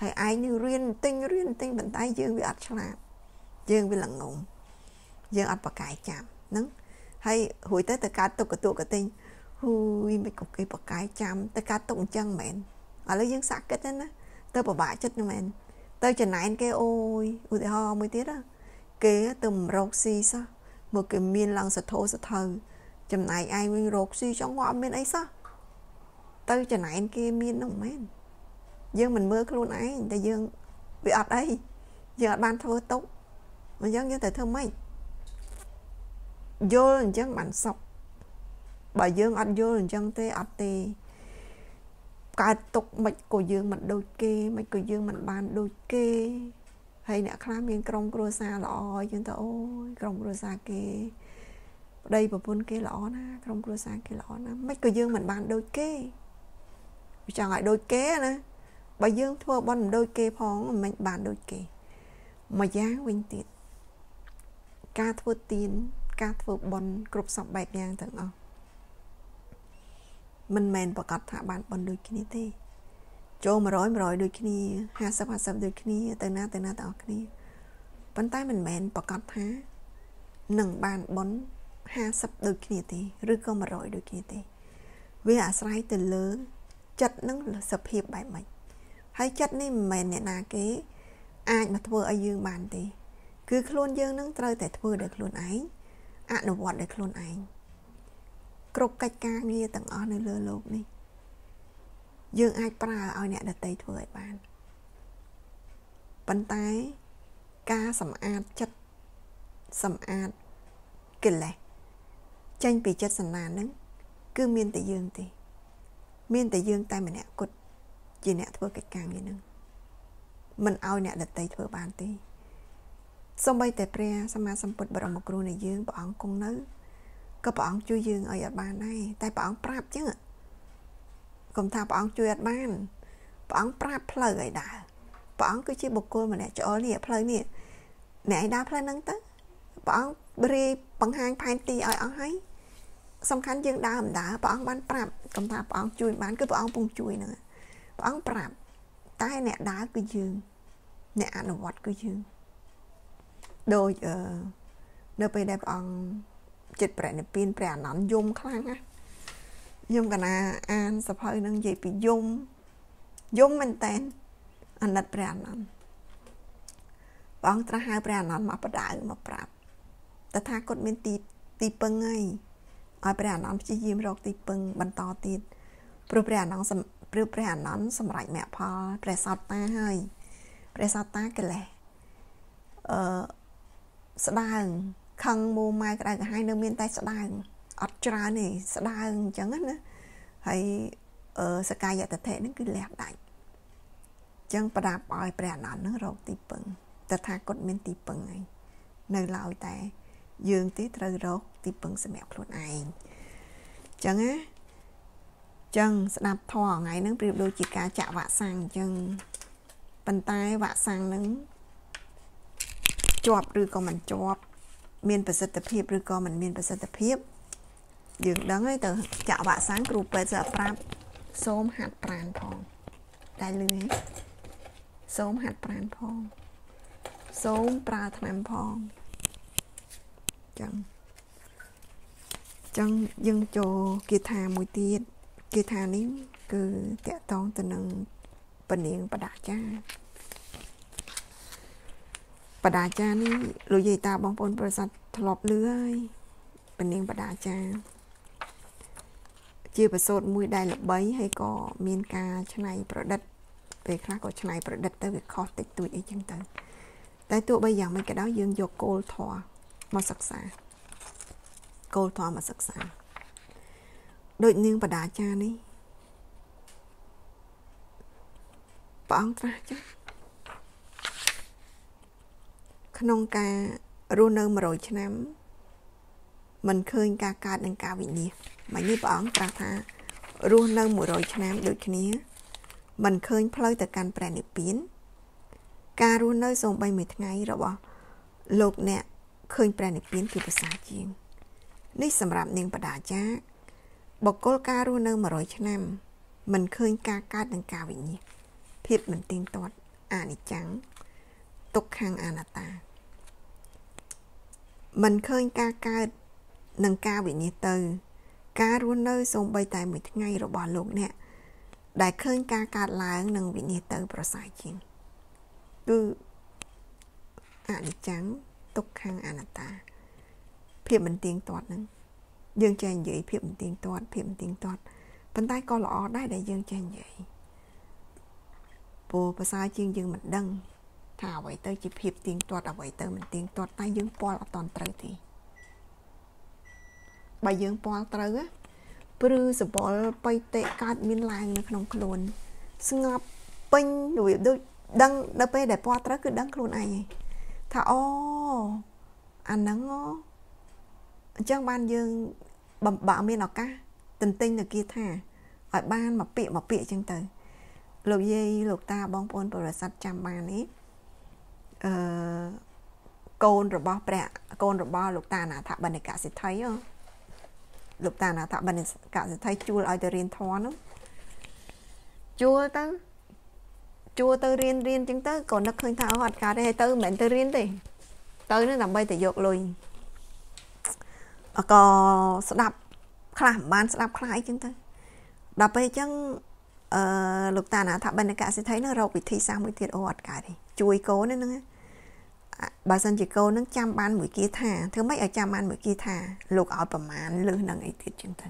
[SPEAKER 1] ហើយឯងនឹងរៀនទិញរៀនទិញបន្តែយើងវាអត់ឆ្លាតយើងវាល្ងងយើងអត់បកាយចាំហ្នឹងហើយរួយទៅទៅកើតទុកកតុកទិញ ហូយមិនក៏គេបកាយចាំទៅកើតទុកអញ្ចឹងមែនឥឡូវយើងសាក់គិតណាទៅពិបាកចិត្តមែនទៅចំណែនគេអូយឧទាហរណ៍មួយទៀតគេទៅរកស៊ីសោះមកគេមានឡើងសធោសថៅចំណែកឯងវិញរកស៊ីចង់អត់មានអីសោះទៅចំណែនគេមាននោះមែនយើងមិនមើលខ្លួនឯងតែយើងវាអត់អីយើងអត់បានធ្វើទុកអញ្ចឹងយើងត្រូវធ្វើម៉េចយល់អញ្ចឹងបានសុខ បើយើងអត់យល់អញ្ចឹងទេអត់ទេកើតទុកមិនក៏យើងមិនដូចគេមិនក៏យើងមិនបានដូចគេហើយអ្នកខ្លះមានក្រុមគ្រួសារល្អអញ្ចឹងទៅអូយក្រុមគ្រួសារគេប្តីប្រពន្ធគេល្អណាក្រុមគ្រួសារគេល្អណាមិនក៏យើងមិនបានដូចគេវាចង់ឲ្យដូចគេណាបើយើងធ្វើបន់មិនដូចគេផងមិនបានដូចគេមួយយ៉ាងវិញទៀតការធ្វើទៀនការធ្វើបន់គ្រប់សពបែបយ៉ាងទាំងអស់ មិនមែនប្រកាសថាបានបន់ដូចគ្នាទេ ចូល100 100ដូចគ្នា50 50ដូចគ្នា ទៅណាទៅណាទាំងអស់គ្នាប៉ុន្តែមិនមែនប្រកាសថានឹងបានបន់50ដូចគ្នាទេឬក៏100ដូចគ្នាទេ វាអាស្រ័យទៅលើចិត្តនឹងសភាពបែបម៉េចហើយចិត្តនេះមិនមែនអ្នកណាគេ អាចមកធ្វើឲ្យយើងបានទេ គឺខ្លួនយើងនឹងត្រូវតែធ្វើដោយខ្លួនឯងអនុវត្តដោយខ្លួនឯង គ្រប់កិច្ចការងារទាំងអស់នៅលើโลกនេះយើងអាចប្រើឲ្យអ្នកដតីធ្វើឲ្យបានប៉ុន្តែការសម្អាតចិត្តសម្អាតកិលេសចេញពីចិត្តសន្តានហ្នឹងគឺមានតែយើងទេមានតែយើងតែម្នាក់គត់ជាអ្នកធ្វើកិច្ចការងារហ្នឹងមិនឲ្យអ្នកដតីធ្វើបានទេសូម្បីតែព្រះសម្មាសម្ពុទ្ធបរមគ្រូនៃយើងព្រះអង្គគង់នៅ ក៏ព្រះអង្គជួយយើងឲ្យអត់បានដែរតែព្រះអង្គប្រាប់ចឹងកុំថាព្រះអង្គជួយអត់បានព្រះអង្គប្រាប់ផ្លូវឲ្យដើរព្រះអង្គគឺជាបុគ្គលម្នាក់ច្អល់នេះផ្លូវនេះអ្នកឲ្យដើរផ្លូវហ្នឹងទៅព្រះអង្គបរិយបង្ហាញផែនទីឲ្យអស់ហើយសំខាន់យើងដើរមិនដើរព្រះអង្គបានប្រាប់កុំថាព្រះអង្គជួយបានគឺព្រះអង្គពងជួយហ្នឹងព្រះអង្គប្រាប់តែអ្នកដើរគឺយើងអ្នកអនុវត្តគឺយើងដូចអឺនៅពេលដែលព្រះអង្គ ចិត្តព្រះនិព្វានព្រះអនន្តយំខ្លាំងណាខ្ញុំកណាអានសភៅនឹងនិយាយពីយំយំមែនតែនអាណិតព្រះអនន្តព្រះអង្គត្រាស់ហៅព្រះអនន្តមកបដៅមកប្រាប់តថាគតមានទីទីពឹងហើយឲ្យព្រះអនន្តព្យាយាមរកទីពឹងបន្តទៀតព្រោះព្រះអនន្តព្រោះព្រះអនន្តសម្រេចមគ្គផលព្រះសោតាហើយព្រះសោតាកិលេសអឺស្ដើង ខឹងមូម៉ៅក្តៅក្រហាយនៅមានតែស្ដើងអត់ច្រើនទេស្ដើងអញ្ចឹងណាហើយអឺសកាយតថេហ្នឹងគឺលះដាច់អញ្ចឹងប្រដាប់ឲ្យព្រះអនន្តហ្នឹងរកទីពឹងតថាគតមានទីពឹងហើយនៅឡើយតែយើងទេត្រូវរកទីពឹងសម្រាប់ខ្លួនឯងអញ្ចឹងណាចឹងស្ដាប់ធម៌ថ្ងៃហ្នឹងប្រៀបដូចជាការចាក់វ៉ាក់សាំងអញ្ចឹងប៉ុន្តែវ៉ាក់សាំងហ្នឹងជាប់ឬក៏មិនជាប់ មានប្រសិទ្ធភាពឬក៏មិនមានប្រសិទ្ធភាពយើងដឹងហើយទៅចាក់វ៉ាក់សាំងគ្រូពេទ្យស្រាប់ប្រាប់សូមហាត់ប្រានផងតែលឺទេសូមហាត់ប្រានផង សូមប្រើថ្នាំផងចឹងចឹងយើងចូលគាថាមួយទៀតគាថានេះគឺតកតងទៅនឹងពនាងបដាចា បដាចានេះលោកយាយតាបងប្អូនប្រិស័ទធ្លាប់លឺហើយពនាងបដាចាជាប្រសូតមួយដែលល្បីហើយក៏មានការច្នៃប្រឌិតពេលខ្លះក៏ច្នៃប្រឌិតទៅវាខុសតិចតួចអីចឹងទៅតែទោះបីយ៉ាងម៉េចក៏ដោយយើងយកគោលធម៌មកសិក្សាគោលធម៌មកសិក្សាដូចនាងបដាចានេះព្រះអង្គត្រាស់ចា ក្នុងការរស់នៅ100ឆ្នាំมันឃើញការកើតនិងការវិនិច្ឆ័យមកនេះព្រះអង្គត្រាស់ថារស់នៅ100ឆ្នាំដូចគ្នាมันឃើញផ្លូវទៅកាន់ព្រះនិព្វានការរស់នៅសូម្បីមួយថ្ងៃរបស់លោកអ្នកឃើញព្រះនិព្វានគឺប្រសើរជាងនេះសម្រាប់នាងបដាចាបកគលការរស់នៅ100ឆ្នាំមិនឃើញការកើតនិងការវិញ្ញាភាពមិនទៀងទាត់អនិច្ចំទុក្ខំអនត្តា មិនឃើញការកើតនិងការវិញ្ញាទៅ ការរស់នៅសូម្បីតែមួយថ្ងៃរបស់លោកអ្នកដែលឃើញការកើតឡើងនិងវិញ្ញាទៅប្រសើរជាងគឺអនិច្ចំទុក្ខំអនត្តា ភាពមិនទៀងទាត់ហ្នឹងយើងចេះនិយាយភាពមិនទៀងទាត់ភាពមិនទៀងទាត់ប៉ុន្តែក៏ល្អដែរដែលយើងចេះនិយាយព្រោះភាសាជាងយើងមិនដឹង ថាអ្វីទៅជាភាពទៀងទាត់អ្វីទៅមិនទៀងទាត់តែយើងពាល់អត់តន់ត្រូវទេបើយើងពាល់ត្រូវព្រឺសបល់បៃតេកើតមានឡើងនៅក្នុងខ្លួន ស្ងប់ពេញរបៀបដូចដឹងដល់ពេលដែលពាល់ត្រូវគឺដឹងខ្លួនឯងថាអូអាហ្នឹងអូអញ្ចឹងបានយើងបំបាក់មានឱកាសទន្ទិញនៅគាថាឲ្យបានមកពាក្យមកពាក្យអញ្ចឹងទៅលោកយាយលោកតាបងប្អូនបរិស័ទចាំបាននេះ អឺកូនរបស់ព្រះកូនរបស់លោកតាណាថបណ្ឌិកសិទ្ធិលោកតាណាថបណ្ឌិកសិទ្ធិជួលឲ្យទៅរៀនធម៌នោះជួលទៅជួលទៅរៀនរៀនអញ្ចឹងទៅក៏នឹកឃើញថាអត់កើតទេហើយទៅមិនមែនទៅរៀនទេទៅនឹងដើម្បីតែយកលុយក៏ស្ដាប់ខ្លះមិនបានស្ដាប់ខ្លះអីចឹងទៅដល់ពេលអញ្ចឹងអឺលោកតាណាថាបណ្ឌកសិទ្ធិនឹងរកវិធីសាស្ត្រមួយទៀតអូអត់កើតទេជួយកូនហ្នឹង បើសិនជាកូននឹងចាំបានមួយគាថាធ្វើម៉េចឲ្យចាំបានមួយគាថាលោកឲ្យប្រមាណលឺនឹងអីទៀតចឹងទៅ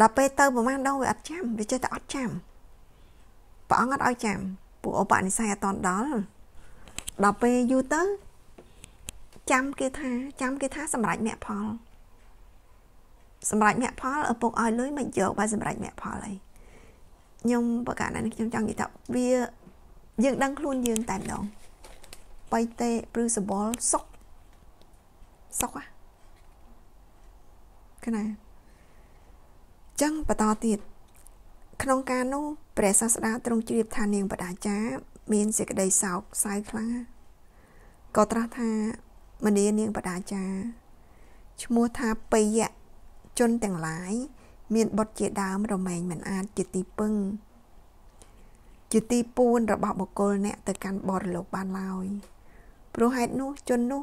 [SPEAKER 1] ដល់ពេលទៅប្រមាណដងវាអត់ចាំវាចេះតែអត់ចាំព្រះអង្គអត់ឲ្យចាំពួកឧបនិស្ស័យអត់តដល់ដល់ពេលយូរទៅចាំគេថាចាំគេថាសម្រេចមគ្គផលសម្រេចមគ្គផលឪពុកឲ្យលុយមិនយកបើសម្រេចមគ្គផលអីខ្ញុំប្រកាសនេះខ្ញុំចង់និយាយថាវាយើងដឹងខ្លួនយើងតែម្ដង បៃតេព្រឺសបល់សុកសុកហ៎កណាចឹងបន្តទៀតក្នុងការនោះព្រះសាស្តាទ្រង់ជ្រាបថានាងបដាចា មានសេចក្តីសោកសៅខ្លាំងក៏ត្រាស់ថាមនានាងបដាចាឈ្មោះថាបិយៈជនទាំងឡាយមានបុត្រជាដើមរមែងមិនអាចជាទីពឹងជាទីពួនរបស់បុគ្គលអ្នកទៅកាន់បរលោកបានឡើយ ព្រោះហេតុនោះជននោះ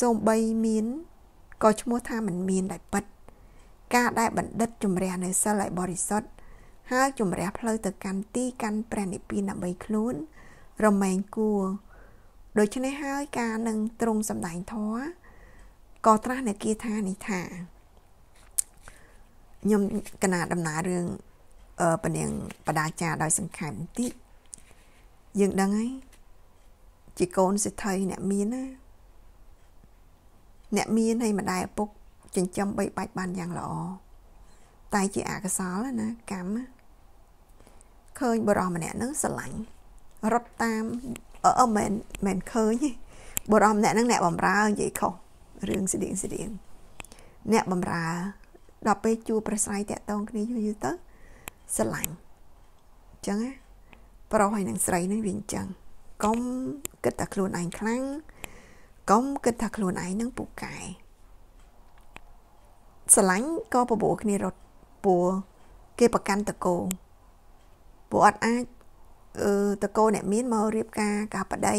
[SPEAKER 1] សូម្បីមានក៏ឈ្មោះថាមិនមានដែលពិតការដែលបណ្ឌិតជំរះនៅសិលឲ្យបរិសុទ្ធហើយជំរះផ្លូវទៅកាន់ទីកាន់ព្រះនិព្វានដើម្បីខ្លួន រមែងគួរដូច្នេះហើយការនឹងទ្រង់សម្ដែងធម៌ក៏ត្រាស់នៅគាថានេះថាខ្ញុំកណាដំណើររឿងអឺពនាងបដាចាដោយសង្ខេបបន្តិចយើងដឹងហើយ ជាកូនសិទ្ធិអ្នកមានណាអ្នកមានហើយម្ដាយឪពុកចិញ្ចឹមបីបាច់បានយ៉ាងល្អតែជាអកុសលណាកម្មឃើញបរោះម្នាក់ហ្នឹងស្រឡាញ់រត់តាមអឺមិនមិនឃើញបរោះម្នាក់ហ្នឹងអ្នកបំរើនិយាយខុសរឿងស្តៀងស្តៀងអ្នកបំរើដល់ពេលជួបប្រស្រ័យតាក់ទងគ្នាយូរយូរទៅស្រឡាញ់អញ្ចឹងណាប្រុសហើយនឹងស្រីនឹងវាអញ្ចឹង កុំគិតតែខ្លួនឯងខ្លាំងកុំគិតថាខ្លួនឯងនឹងពូកែស្រឡាញ់ក៏បបួលគ្នារត់ពួរគេប្រកាន់តកោព្រោះអត់អាចអឺតកោអ្នកមានមករៀបការការបដិ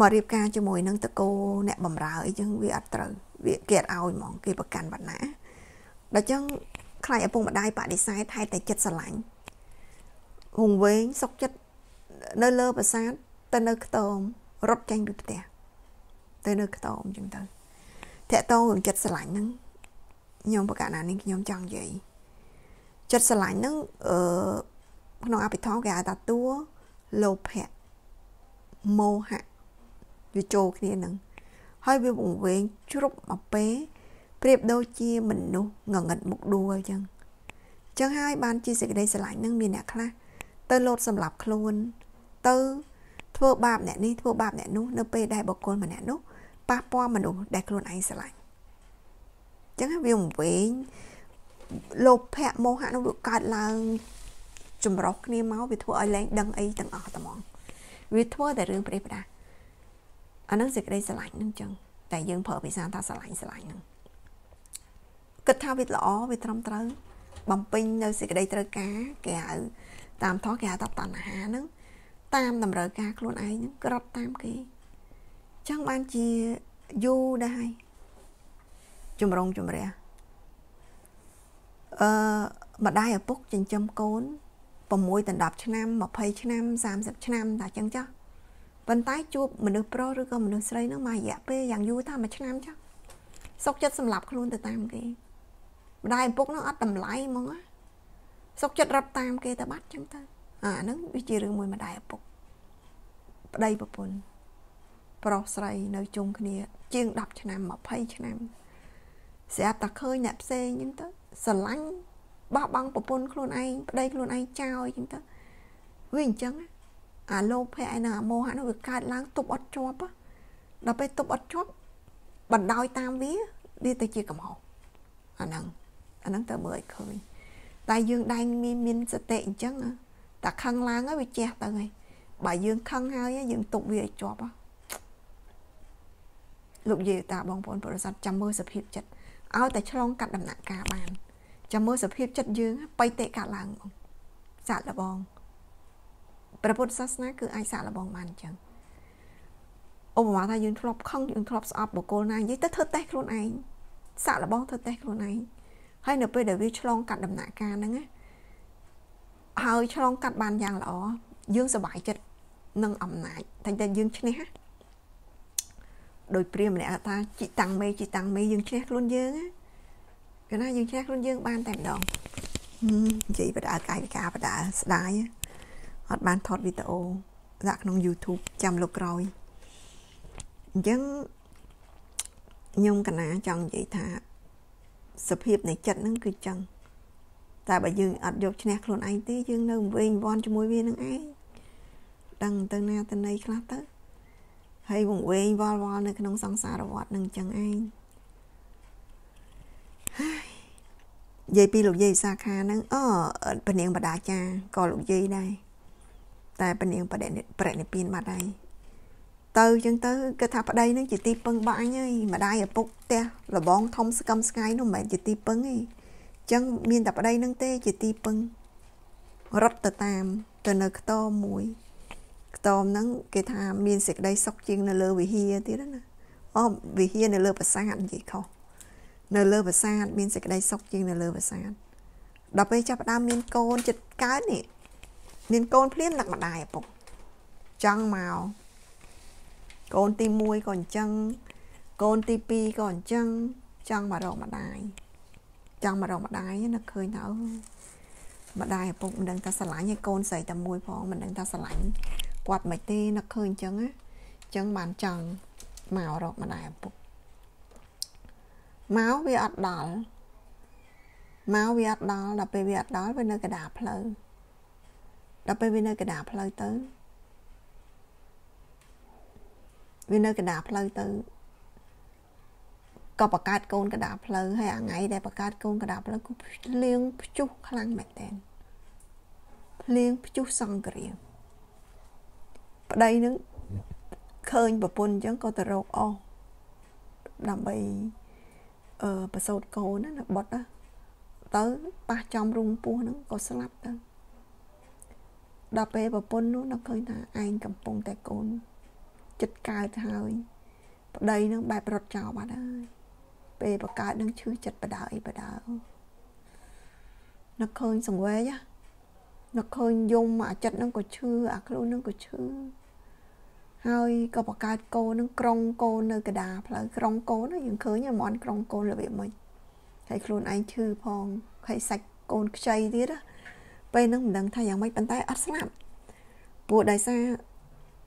[SPEAKER 1] មករៀបការជាមួយនឹងតកោអ្នកបំរើអីចឹងវាអត់ត្រូវវាគេអត់ឲ្យហ្មងគេប្រកាន់វណ្ណាដល់ចឹងខ្លាចឪពុកម្ដាយបដិសេធថែតែចិត្តស្រឡាញ់ហងវែងសុកចិត្តនៅលើប្រាសាទ ទៅនៅខ្ទមរត់ចេញពីផ្ទះទៅនៅខ្ទមចឹងទៅតាក់តងរឿងចិត្តស្រឡាញ់ហ្នឹងខ្ញុំប្រកាសណានេះខ្ញុំចង់និយាយចិត្តស្រឡាញ់ហ្នឹងអឺក្នុងអភិធម្មគេហៅថាតួលោភៈមោហៈវាចូលគ្នានឹងហើយវាវង្វេងជ្រុបមកពេលប្រៀបដូចជាមនុស្សងងឹតមុខដួលអញ្ចឹងអញ្ចឹងហើយបានជាសេចក្តីស្រឡាញ់នឹងមានអ្នកខ្លះទៅលោតសម្លាប់ខ្លួន ទៅ ធ្វើបាបអ្នកនេះធ្វើបាបអ្នកនោះនៅពេលដែលបុគ្គលម្នាក់នោះប៉ះពាល់មនុស្សដែលខ្លួនឯងស្រឡាញ់អញ្ចឹងវាវង្វេងលោភៈមោហៈនោះវាកើតឡើងចម្រុះគ្នាមកវាធ្វើឲ្យលែងដឹងអីទាំងអស់តែហ្មងវាធ្វើតែរឿងប្រេះផ្ដាស់អានឹងសេចក្តីស្រឡាញ់នឹងចឹងតែយើងប្រើភាសាថាស្រឡាញ់ស្រឡាញ់ហ្នឹងគិតថាវាល្អវាត្រឹមត្រូវបំពេញនៅសេចក្តីត្រូវការគេហៅតាមថោះគេហៅថាតណ្ហាហ្នឹង តាមតម្រូវការខ្លួនឯងហ្នឹងក្រត់តាមគេចឹងបានជាយូរដែរហើយចម្រងចម្រះអឺម្ដាយឪពុកចិញ្ចឹមកូន6ដល់10ឆ្នាំ20ឆ្នាំ30ឆ្នាំតែចឹងចុះប៉ុន្តែជួបមនុស្សប្រុសឬក៏មនុស្សស្រីនឹងមករយៈពេលយ៉ាងយូរថាមួយឆ្នាំចុះសុកចិត្តសម្លាប់ខ្លួនទៅតាមគេម្ដាយឪពុកនឹងអត់តម្លៃហ្មងសុកចិត្តរត់តាមគេទៅបាត់ចឹងទៅ អាហ្នឹងវាជារឿងមួយម្ដាយឪពុកប្តីប្រពន្ធប្រុសស្រីនៅជុំគ្នា ជាង10ឆ្នាំ20ឆ្នាំស្រាប់តែឃើញអ្នកផ្សេងចឹងទៅស្រឡាញ់បោះបង់ប្រពន្ធខ្លួនឯងប្តីខ្លួនឯងចោលចឹងទៅវាអញ្ចឹងអាលោភៈឯណាអាមោហៈនោះវាកើតឡើងទប់អត់ជាប់ដល់ពេលទប់អត់ជាប់បណ្ដោយតាមវាវាទៅជាកំហុសអាហ្នឹងអាហ្នឹងទៅមើលឲ្យឃើញតែយើងដែងមានមានសតិអញ្ចឹង តែខឹងឡើងហើយវាជះទៅហើយបើយើងខឹងហើយយើងទប់វាឲ្យជាប់លោកយាយតាបងប្អូនបរិស័ទចាំមើលសភាពចិត្តឲ្យតែឆ្លងកាត់ដំណាក់កាលបានចាំមើលសភាពចិត្តយើងបៃតេកាត់ឡើងសាក់លបងព្រះពុទ្ធសាសនាគឺអាចសាក់លបងបានអញ្ចឹងឧបមាថាយើងធ្លាប់ខឹងយើងធ្លាប់ស្អប់បុគ្គលណានិយាយទៅធ្វើតេស្តខ្លួនឯងសាក់លបងធ្វើតេស្តខ្លួនឯងហើយនៅពេលដែលវាឆ្លងកាត់ដំណាក់កាលហ្នឹងណា ហើយឆ្លងកាត់បានយ៉ាងល្អយើងសប្បាយចិត្តនឹងអំណាចតែតែយើងឈ្នះដោយព្រាមម្នាក់ថាជីតាំងមេជីតាំងមេយើងឈ្នះខ្លួនយើងណាកាលណាយើងឈ្នះខ្លួនយើងបានតែម្ដងនិយាយបដាកាយវិការបដាស្ដាយអត់បានថតវីដេអូដាក់ក្នុង YouTube ចាំលោកក្រោយអញ្ចឹងខ្ញុំកណាចង់និយាយថាសភាពនៃចិត្តហ្នឹងគឺចឹង តែបើយើងអត់យកឈ្នះខ្លួនឯងទេយើងនៅវែងវាន់ជាមួយវានឹងឯងដឹងទៅណាទៅណីខ្លះទៅហើយវង្វេងវល់វល់នៅក្នុងសង្សារវដ្តនឹងចឹងឯងនិយាយពីលោកយាយសាខាហ្នឹងអូពនាងបដាចាក៏លោកយាយដែរតែពនាងបដិប្រនិព្វានបាត់ហើយទៅចឹងទៅគេថាប្តីនឹងជាទីពឹងបាញ់ហើយម្ដាយឪពុកផ្ទះលបងធំស្កឹមស្កាយនោះមិនមែនជាទីពឹងទេ ចឹងមានតែប្តីនឹងទេ ជាទីពឹងរត់ទៅតាមទៅនៅខ្ទមមួយខ្ទមហ្នឹងគេថាមានសេចក្តីសុខជាងនៅលើវិហារទៀតណាអូវិហារនៅលើប្រាសាទនិយាយខុសនៅលើប្រាសាទមានសេចក្តីសុខជាងនៅលើប្រាសាទដល់ពេលចាប់ផ្ដើមមានកូនចិត្តកើតនេះមានកូនភ្លាមនឹកម្ដាយឪពុកចង់មកកូនទី1ក៏អញ្ចឹងកូនទី2ក៏អញ្ចឹងចង់មករកម្ដាយ ចង់មករកម្ដាយនឹកឃើញថាអូម្ដាយឪពុកមិនដឹងថាស្រឡាញ់ឲ្យកូនស្រីតែមួយផងមិនដឹងថាស្រឡាញ់គាត់មិនទេនឹកឃើញអញ្ចឹងណាអញ្ចឹងបានចង់មករកម្ដាយឪពុកមកវាអត់ដល់មកវាអត់ដល់ដល់ពេលវាអត់ដល់វានៅកណ្ដាលផ្លូវដល់ពេលវានៅកណ្ដាលផ្លូវទៅវានៅកណ្ដាលផ្លូវទៅ ក៏បង្កើតកូនកណ្ដាលផ្លូវហើយអាថ្ងៃដែលបង្កើតកូនកណ្ដាលផ្លូវគឺលៀងព្យុះខ្លាំងមែនតើភ្លៀងព្យុះសង្គ្រាមប្តីនឹងឃើញប្រពន្ធអញ្ចឹងក៏ទៅរកអស់ដើម្បីអឺប្រសូតកូនណាបុតណាទៅប៉ះចំរុងពោះហ្នឹងក៏ស្លាប់ទៅដល់ពេលប្រពន្ធនោះនឹកឃើញថាឯងកំពុងតែកូនចិត្តកើតហើយប្តីនឹងបែបរត់ចោលបាត់ហើយ ពេលបកើតនឹងឈឺចិត្តបដើអីបដើនឹកឃើញសង្វេគនឹកឃើញយំអាចិត្តនឹងក៏ឈឺអាខ្លួននឹងក៏ឈឺហើយក៏បកើតកូននឹងក្រុងកូននៅកដាផ្លូវក្រុងកូនយើងឃើញមន់ក្រុងកូនរបៀបម៉េចហើយខ្លួនឯងឈឺផងហើយសាច់កូនខ្ចីទៀតពេលហ្នឹងមិនដឹងថាយ៉ាងម៉េចប៉ុន្តែអត់ស្លាប់ព្រោះដោយសារ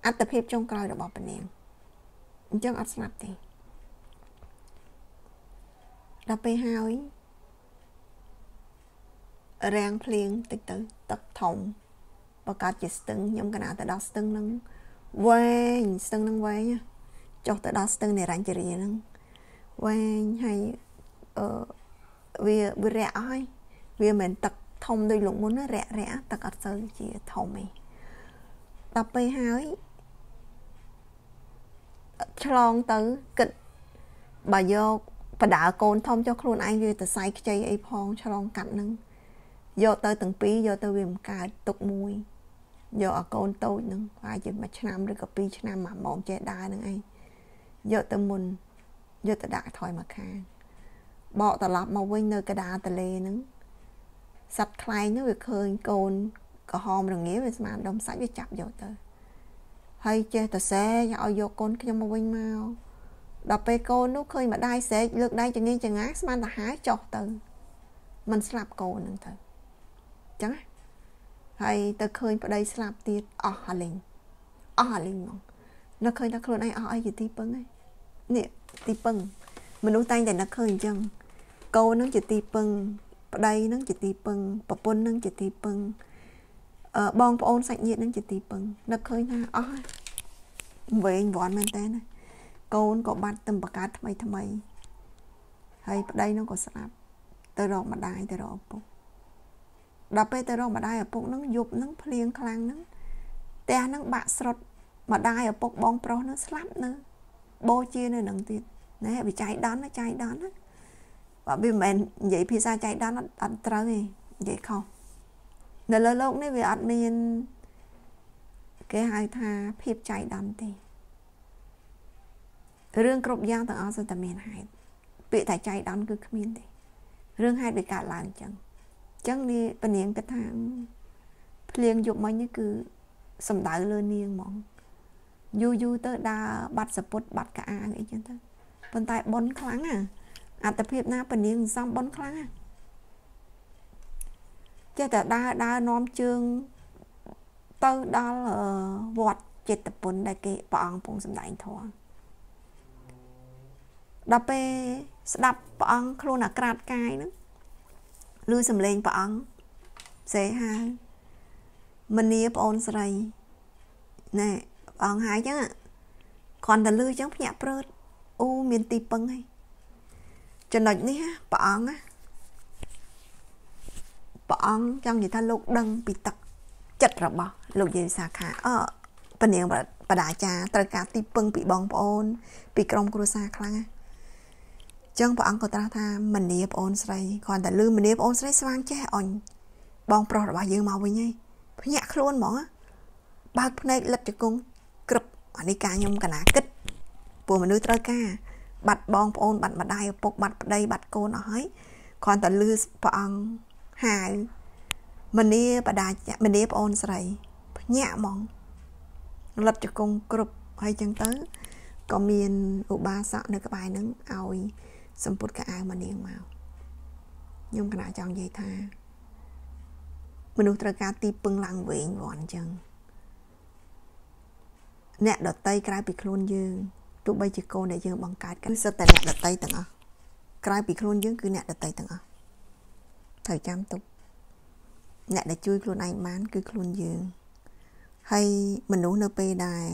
[SPEAKER 1] អត្តភាពចុងក្រោយរបស់ពនាងអញ្ចឹងអត់ស្លាប់ទេ ដល់ពេលហើយរាំងភ្លៀងតិចទៅទឹកធំបកាត់ជាស្ទឹងខ្ញុំកណាទៅដល់ស្ទឹងហ្នឹងវែងស្ទឹងហ្នឹងវែងចុះទៅដល់ស្ទឹងនៃរញ្ជរាហ្នឹងវែងហើយអឺវាវារាក់អស់ហើយវាមិនទឹកធំដូចលោកមុនណារាក់រាក់ទឹកអត់សូវជាធំទេដល់ពេលហើយឆ្លងទៅគិតបើយក បដើកូនធំចុះខ្លួនឯងវាទៅសៃខ្ចីអីផងឆ្លងកាត់នឹងយកទៅទាំងពីរយកទៅវាមិនកើតទុកមួយយកឲ្យកូនតូចនឹងប្រហែលជាមួយឆ្នាំឬក៏2ឆ្នាំមួយម៉ោងចេះដើរនឹងឯងយកទៅមុនយកទៅដាក់ថយមកខាងបកត្រឡប់មកវិញនៅកដាតលេហ្នឹងសត្វខ្លែងនោះវាឃើញកូនក្រហមរងាវាស្មានដុំសាច់វាចាប់យកទៅហើយចេះតែសែឲ្យយកកូនខ្ញុំមកវិញមក ដល់ពេលកូននោះឃើញម្ដាយស្រែកលើកដៃចងៀងចងាស្មានតាហាចុះទៅมันស្លាប់កូនហ្នឹងទៅអញ្ចឹងហើយទៅឃើញប្តីស្លាប់ទៀតអស់ហើយលេងអស់ហើយលេងហ្មងនៅឃើញថាខ្លួនឯងអស់អីជាទីពឹងឯងនេះទីពឹង មនុស្សតែងតែនឹកឃើញអញ្ចឹងកូននឹងជាទីពឹងប្តីនឹងជាទីពឹងប្រពន្ធនឹងជាទីពឹងអឺបងប្អូនសាច់ញាតិនឹងជាទីពឹងនឹកឃើញថាអស់វែងវ័នមែនតើណា កូនក៏បាត់ទៅបង្កើតថ្មីថ្មីហើយប្តីនឹងក៏ស្លាប់ទៅរកម្ដាយទៅរកឪពុកដល់ពេលទៅរកម្ដាយឪពុកនឹងយប់នឹងភ្លៀងខ្លាំងនឹងផ្ទះនឹងបាក់ស្រុតម្ដាយឪពុកបងប្រុសនឹងស្លាប់នៅបូជានៅនឹងទៀតណែវាចៃដន្យចៃដន្យណាបើវាមិនមែននិយាយភាសាចៃដន្យអត់ត្រូវទេនិយាយខុសនៅលើโลกនេះវាអត់មានគេហៅថាភាពចៃដន្យទេ រឿងគ្រប់យ៉ាងទាំងអស់សុទ្ធតែមានហេតុពាក្យតែចៃដន្យគឺគ្មានទេរឿងហេតុវាកើតឡើងអញ្ចឹងអញ្ចឹងនេះពនាងគិតថាភ្លៀងយប់មិញនេះគឺសំដៅលើនាងហ្មងយូរយូរទៅដើរបាត់សពុតបាត់កអាងអីចឹងទៅប៉ុន្តែប៉ុនខ្លាំងណាអត្តភាពណាពនាងសំប៉ុនខ្លាំងណាចេះតែដើរដើរនាំជើងទៅដល់វត្តចិត្តពុនដែលគេព្រះអង្គពងសម្ដែងធម៌ ដល់ពេលស្ដាប់ព្រះអង្គខ្លួនអាក្រាតកាយហ្នឹងឮសំឡេងព្រះអង្គសេហៅមនីប្អូនស្រីណែព្រះអង្គហៅអញ្ចឹងគ្រាន់តែឮអញ្ចឹងភ្ញាក់ព្រឺតអូមានទីពឹងហើយចំណុចនេះព្រះអង្គព្រះអង្គចង់និយាយថាលោកដឹងពីទឹកចិត្តរបស់លោកយេសាខាអពនាងបដាចាត្រូវការទីពឹងពីបងប្អូន ពីក្រុមគ្រួសារខ្លាំងណា ចឹងព្រះអង្គក៏ត្រាស់ថាមនីប្អូនស្រីគ្រាន់តែលឺមនីប្អូនស្រីស្វាងចេះអញបងប្រុសរបស់យើងមកវិញហើយភ្ញាក់ខ្លួនហ្មងបើកភ្នែកលិតជង្គង់ក្រឹបអានេះការខ្ញុំកណាគិតពួកមនុស្សត្រូវការ បាត់បងប្អូនបាត់ម្ដាយឪពុកបាត់ប្តីបាត់កូនអស់ហើយគ្រាន់តែលឺព្រះអង្គហៅមនីបដាមនីប្អូនស្រីភ្ញាក់ហ្មងលិតជង្គង់គ្រប់ហើយចឹងទៅក៏មានឧបាសកនៅក្បែរហ្នឹងឲ្យ សម្ពុតកៅអៅមកនាងមកខ្ញុំកណាចង់និយាយថា មនុស្សត្រូវការទីពឹងឡើងវិញវ៉ាន់អញ្ចឹងអ្នកដតីក្រៅពីខ្លួនយើងទោះបីជាកូនដែលយើងបង្កើតគឺសិតតែអ្នកដតីទាំងអស់ក្រៅពីខ្លួនយើងគឺអ្នកដតីទាំងអស់ត្រូវចាំទុកអ្នកដែលជួយខ្លួនឯងបាន គឺខ្លួនយើងហើយមនុស្សនៅពេលដែល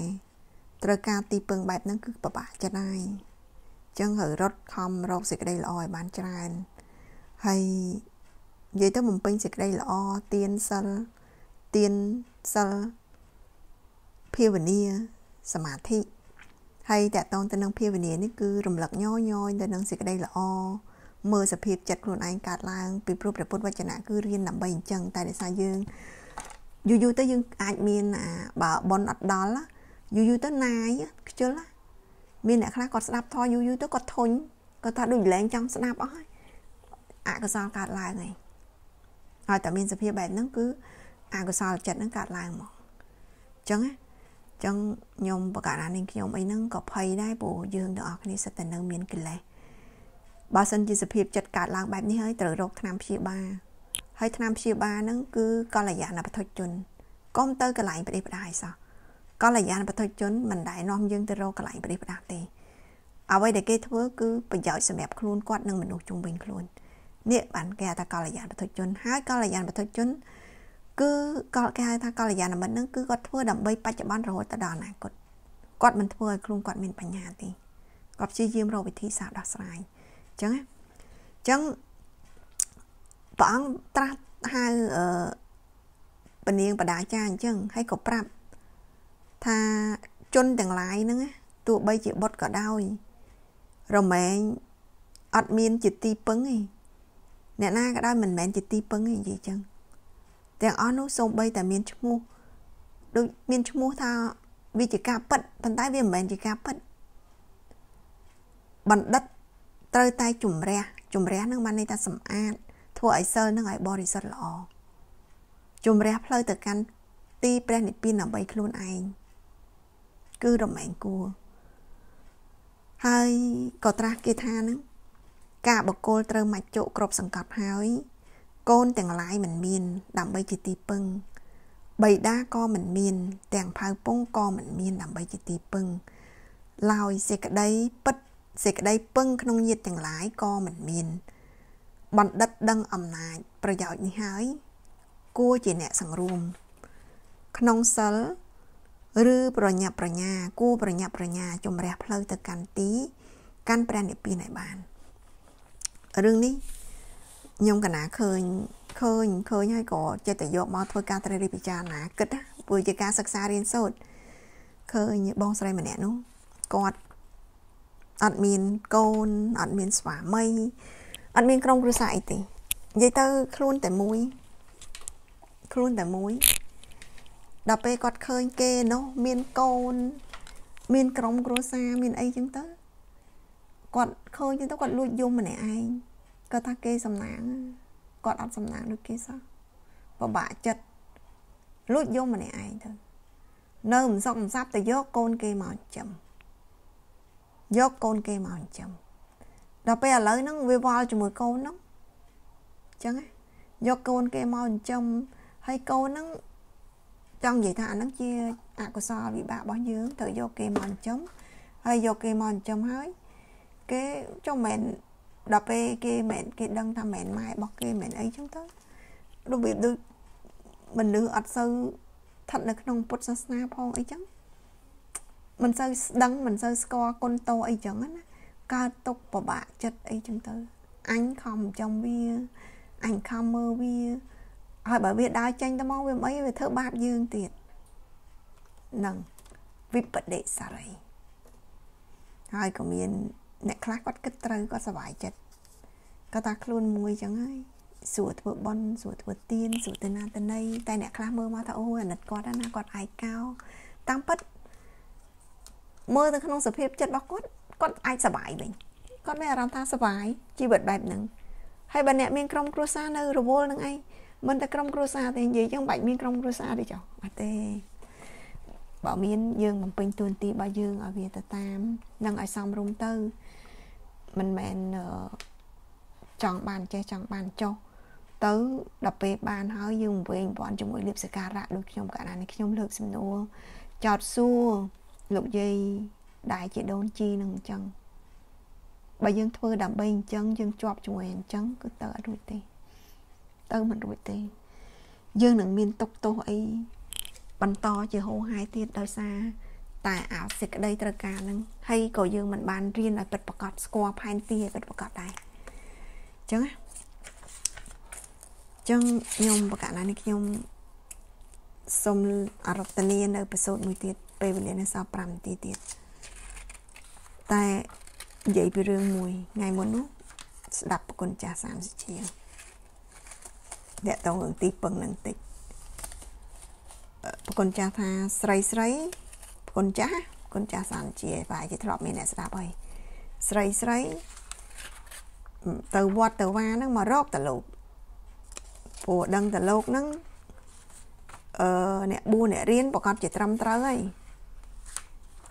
[SPEAKER 1] ត្រូវការទីពឹងបែបហ្នឹងគឺពិបាកចិត្តហើយអញ្ចឹងហើយរត់ខំរកសេចក្តីល្អឲ្យបានច្រើនហើយនិយាយទៅបំពេញសេចក្តីល្អទៀនសិលទៀនសិលភាវនាសមាធិហើយតកតងទៅនឹងភាវនានេះគឺរំលឹកញយញទៅនឹងសេចក្តីល្អមើលសភាពចិត្តខ្លួនឯងកើតឡើងពីព្រោះព្រះពុទ្ធវចនៈគឺរៀនដើម្បីអញ្ចឹងតែដោយសារយើងយូរយូរទៅយើងអាចមានបើប៉ុនអត់ដល់យូរយូរទៅណាយខ្ជិល មានអ្នកខ្លះគាត់ស្ដាប់ធម៌យូរយូរទៅគាត់ធុញគាត់ថាដូចលែងចង់ស្ដាប់អស់ហើយអកុសលកើតឡើងហើយហើយតែមានសភាពបែបហ្នឹងគឺអកុសលចិត្តហ្នឹងកើតឡើងមកអញ្ចឹងណាចឹងខ្ញុំបកកានានាងខ្ញុំអីហ្នឹងក៏ភ័យដែរព្រោះយើងទាំងអស់គ្នាសិតតែនៅមានកិលេសបើសិនជាសភាពចិត្តកើតឡើងបែបនេះហើយត្រូវរកថ្នាំព្យាបាលហើយថ្នាំព្យាបាលហ្នឹងគឺកល្យាណបទុជនកុំទៅកន្លែងប្រទេសផ្ដាយសោះ កល្យាណបទុជនមិនដែលនាំយើងទៅរកកន្លែងប្រទេសផ្ដាស់ទេអ្វីដែលគេធ្វើគឺប្រយោជន៍សម្រាប់ខ្លួនគាត់និងមនុស្សជុំវិញខ្លួននេះបានគេហៅថាកល្យាណបទុជនហើយកល្យាណបទុជនគឺគាត់គេហៅថាកល្យាណមិត្តហ្នឹងគឺគាត់ធ្វើដើម្បីបច្ចុប្បន្នរហូតដល់អនាគតគាត់មិនធ្វើឲ្យខ្លួនគាត់មានបញ្ញាទេគាត់ព្យាយាមរកវិធីសាស្ត្រដោះស្រាយអញ្ចឹងអញ្ចឹងព្រះអង្គត្រាស់ហៅអឺពនាងបដាចាអញ្ចឹងហើយក៏ប្រាប់ ថាជនទាំងឡាយហ្នឹងទោះបីជាបុតក៏ដោយ រមែងអត់មានជាទីពឹងទេអ្នកណាក៏ដោយមិនមែនជាទីពឹងទេនិយាយចឹងទាំងអស់នោះសូម្បីតែមានឈ្មោះដូចមានឈ្មោះថាវាជាការពិតប៉ុន្តែវាមិនមែនជាការពិតបណ្ឌិតត្រូវតែជំរះជំរះនឹងបានន័យថាសម្អាតធ្វើឲ្យសិលនឹងឲ្យបរិសុទ្ធល្អជំរះផ្លូវទៅកាន់ទីព្រះនិព្វានដើម្បីខ្លួនឯង គឺរមែងគួរហើយក៏ត្រាស់គេថានឹងការបកគលត្រូវមកជក់ក្របសង្កត់ហើយកូនទាំងឡាយមិនមាន ដើម្បីជាទីពឹងបៃតាក៏មិនមាន ទាំងផៅពងក៏មិនមានដើម្បីជាទីពឹងឡើយសេចក្តីពិតសេចក្តីពឹងក្នុងញាតិទាំងឡាយក៏មិនមានបណ្ឌិតដឹងអំណាចប្រយោជន៍នេះហើយ គួរជាអ្នកសង្រួម ក្នុងសិល ឬប្រញាប់ប្រញាគួរប្រញាប់ប្រញាជំរះផ្លូវទៅកាន់ទីកាន់ព្រះនិព្វានឲ្យបានរឿងនេះខ្ញុំកណាឃើញឃើញឃើញហើយក៏ចិត្តតែយកមកធ្វើការត្រិះរិះពិចារណាគិតណាព្រោះជាការសិក្សារៀនសូត្រឃើញបងស្រីម្នាក់នោះគាត់អត់មានកូនអត់មានស្វាមីអត់មានក្រុមគ្រួសារអីទេនិយាយទៅខ្លួនតែមួយខ្លួនតែមួយ ដល់ពេលគាត់ឃើញគេនោះមានកូន មានក្រុមគ្រួសារមានអីចឹងទៅគាត់ឃើញចឹងទៅគាត់លួចយំម្នាក់ឯងគាត់ថាគេសំណាងគាត់អត់សំណាងដូចគេសោះពិបាកចិត្តលួចយំម្នាក់ឯងទៅនៅមិនសុខមិនសាប់ទៅយកកូនគេមកចិញ្ចឹមយកកូនគេមកចិញ្ចឹមដល់ពេលឥឡូវហ្នឹងវាវល់ជាមួយកូនហ្នឹងអញ្ចឹងយកកូនគេមកចិញ្ចឹមហើយកូនហ្នឹង ចង់និយាយថាអាហ្នឹងជាអកុសលវិបាករបស់យើងត្រូវយកគេមកចិញ្ចឹមហើយយកគេមកចិញ្ចឹមហើយគេចុះមិនដល់ពេលគេមិនគេដឹងថាមិនម៉ែរបស់គេមិនអីចឹងទៅរបៀបដូចមនុស្សអត់សូវស្ថិតនៅក្នុងពុទ្ធសាសនាផងអីចឹងមិនសូវស្ដឹងមិនសូវស្គាល់គុណតោអីចឹងណាកើតទុកពិបាកចិត្តអីចឹងទៅអញខំចំវាអញខំមើលវា ហើយបើវាដើរចេញទៅមកវាមិនអីវាធ្វើបាបយើងទៀតនឹងវិបដិសារីហើយក៏មានអ្នកខ្លះគាត់គិតត្រូវគាត់សុបាយចិត្តគាត់ថាខ្លួនមួយចឹងហើយសួរធ្វើបន់សួរធ្វើទៀនសួរទៅណាទៅណីតែអ្នកខ្លះមើលមកថាអូអាណិតគាត់ណាគាត់ឯកោតាមពិតមើលទៅក្នុងសភាពចិត្តរបស់គាត់គាត់អាចសុបាយវិញគាត់មានអារម្មណ៍ថាសុបាយជីវិតបែបហ្នឹងហើយបើអ្នកមានក្រុមគ្រួសារនៅរវល់នឹងឯង មិនតែក្រុមគ្រួសារទេនិយាយចឹងបាច់មានក្រុមគ្រួសារទេចុះអត់ទេបើមានយើងបំពេញទួនាទីរបស់យើងឲ្យវាទៅតាមនឹងឲ្យសមរម្យទៅមិនមែនចង់បានចេះចង់បានចុះទៅដល់ពេលបានហើយយើងវែងពាន់ជាមួយលៀបសការៈដូចខ្ញុំកាលណានេះខ្ញុំលើកសំណួរចោតសួរលោកយាយដែលជាដូនជីនឹងអញ្ចឹងបើយើងធ្វើដើម្បីអញ្ចឹងយើងជាប់ជាមួយអញ្ចឹងគឺទៅអត់រួចទេ ទៅមិនរួចទេ យើងនឹងមានទុកទោសអីបន្តជាហូរហាយទៀតដោយសារតែអសេចក្តីត្រូវការនឹងហើយក៏យើងមិនបានរៀនឲ្យពិតប្រកបស្គាល់ផែនទីឲ្យពិតប្រកបដែរអញ្ចឹងណាចឹងខ្ញុំបកណានេះខ្ញុំសូមអរតនីនៅប្រសូតមួយទៀតពេលវេលានៅសល់5នាទីទៀតតែនិយាយពីរឿងមួយថ្ងៃមុននោះស្ដាប់ប្រគុណចាស់30ជា អ្នកតងរឿងទីពឹងនឹងតិចប្រគុណចាស់ថាស្រីស្រីប្រគុណចាស់ប្រគុណចាស់30ជាប្រហែលជាធ្លាប់មានអ្នកស្ដាប់ហើយស្រីស្រីទៅវត្តទៅវាហ្នឹងមករកតលោកព្រោះដឹងតែលោកហ្នឹងអឺអ្នកបួសអ្នករៀនប្រកាសជាត្រឹមត្រូវហើយ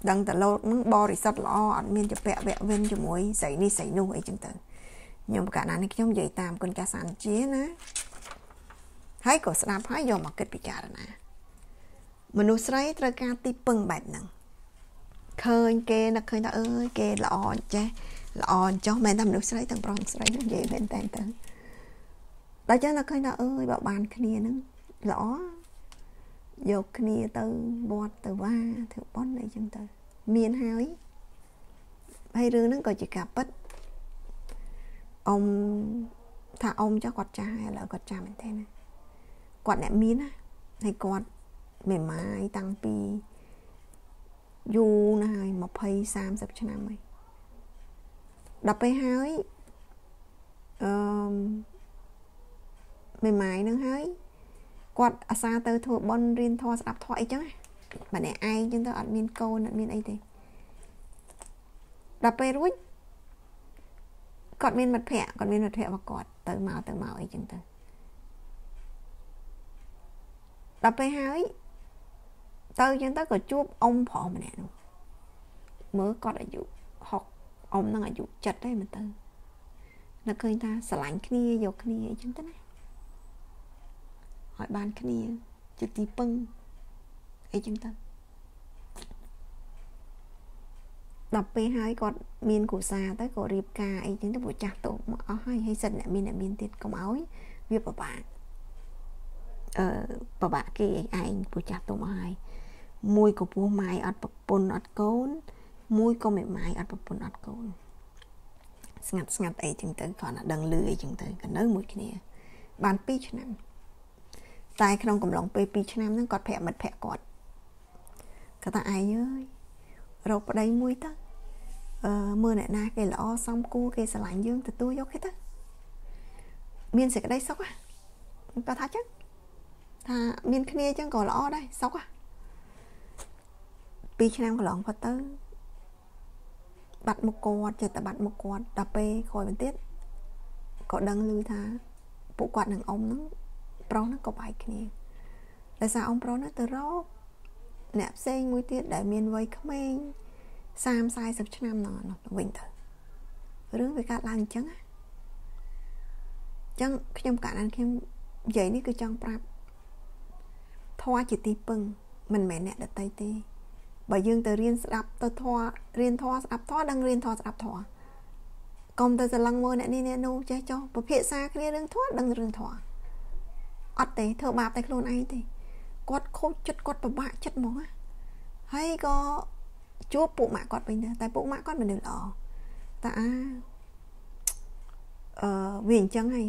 [SPEAKER 1] ដឹងតែលោកហ្នឹងបរិសុទ្ធល្អអត់មានជាពាក់វៈវិនជាមួយស្រីនេះស្រីនោះអីចឹងទៅខ្ញុំប្រកាសណានេះខ្ញុំនិយាយតាមគុណចាស់សានជាណា ហើយក៏ស្ដាប់ហើយយកមកគិតពិចារណាមនុស្សស្រីត្រូវការទីពឹងបែបហ្នឹងឃើញគេនឹកឃើញថាអើយគេល្អចេះល្អចុះមែនថាមនុស្សស្រីទាំងប្រុសស្រីនិយាយមែនតែនទៅដល់ចឹងតែឃើញថាអើយបើបានគ្នានឹងល្អយកគ្នាទៅវត្តទៅវាធ្វើប៉ុនអីចឹងទៅ មានហើយហើយរឿងហ្នឹងក៏ជាការពិតអ៊ំថាអ៊ំចុះគាត់ចាស់ហើយឥឡូវគាត់ចាស់មែនទេណា គាត់អ្នកមានណាហើយគាត់មេម៉ាយតាំងពីយូរណាស់ហើយ20 30ឆ្នាំហើយដល់ពេលហើយអឺមេម៉ាយនឹងហើយគាត់អាសាទៅធ្វើបន់រៀនធម៌ស្ដាប់ធម៌អីចឹងម្នាក់ឯងចឹងទៅអត់មានកូនអត់មានអីទេដល់ពេលរួចគាត់មានមិត្តភ័ក្តិគាត់មានមិត្តភ័ក្តិរបស់គាត់ទៅមកទៅមកអីចឹងទៅ ដល់ពេលហើយទៅចឹងទៅក៏ជួបអ៊ំប្រុសម្នាក់នោះមើលគាត់អាយុ60អ៊ំនឹងអាយុ70ហើយមើលទៅនឹកឃើញថាស្រឡាញ់គ្នាយកគ្នាអីចឹងទៅណាឲ្យបានគ្នាជាទីពឹងអីចឹងទៅដល់ពេលហើយគាត់មានគ្រួសារទៅក៏រៀបការអីចឹងទៅព្រោះចាស់តោមកអស់ហើយហើយសិតអ្នកមានអ្នកមានទៀតកុំឲ្យវាពិបាក អឺពិបាកគេឯងព្រោះចាស់តោមកហើយមួយក៏ពោះម៉ាយអត់ប្រពន្ធអត់កូន មួយក៏មិនម៉ាយអត់ប្រពន្ធអត់កូនស្ងាត់ស្ងាត់អីចឹងទៅគ្រាន់តែដឹងលឺអីចឹងទៅក៏នៅមួយគ្នា បាន2ឆ្នាំតែក្នុងកំឡុងពេល2ឆ្នាំហ្នឹងគាត់ប្រាប់មិត្តភក្តិគាត់គាត់ថាឯងអើយរកប្តីមួយទៅអឺមើលអ្នកណាគេល្អសំគួរគេស្រឡាញ់យើងទទួលយកគេទៅមានសេចក្តីសុខគាត់ថាចឹង ថាមានគ្នាចឹងក៏ល្អដែរសុខ2ឆ្នាំកន្លងផុតទៅបាត់មុខគាត់ចិត្តតែបាត់មុខគាត់ដល់ពេលក្រោយបន្ទៀតក៏ដឹងឮថាពួកគាត់នឹងអ៊ំហ្នឹងប្រុសហ្នឹងក៏បែកគ្នាដោយសារអង្គប្រុសហ្នឹងទៅរកអ្នកផ្សេងមួយទៀតដែលមានវ័យក្មេង30 40ឆ្នាំហ្នឹងនោះវិញទៅរឿងវាកើតឡើងអញ្ចឹងណាអញ្ចឹងខ្ញុំកាលណាខ្ញុំនិយាយនេះគឺចង់ប្រាប់ ធម៌ជាទីពឹងមិនមែនអ្នកដតីទេបើយើងទៅរៀនស្ដាប់ទៅធម៌រៀនធម៌ស្ដាប់ធម៌ដឹងរៀនធម៌ស្ដាប់ធម៌កុំទៅស្រឡឹងមើលអ្នកនេះអ្នកនោះចេះចោះពិភាក្សាគ្នារឿងធម៌ដឹងរឿងធម៌អត់ទេធ្វើបាបតែខ្លួនឯងទេគាត់ខូចចិត្តគាត់ពិបាកចិត្តហ្មងហើយក៏ជួបពួកម៉ាក់គាត់វិញដែរតែពួកម៉ាក់គាត់មនុស្សល្អតែអាអឺវាអញ្ចឹងហើយ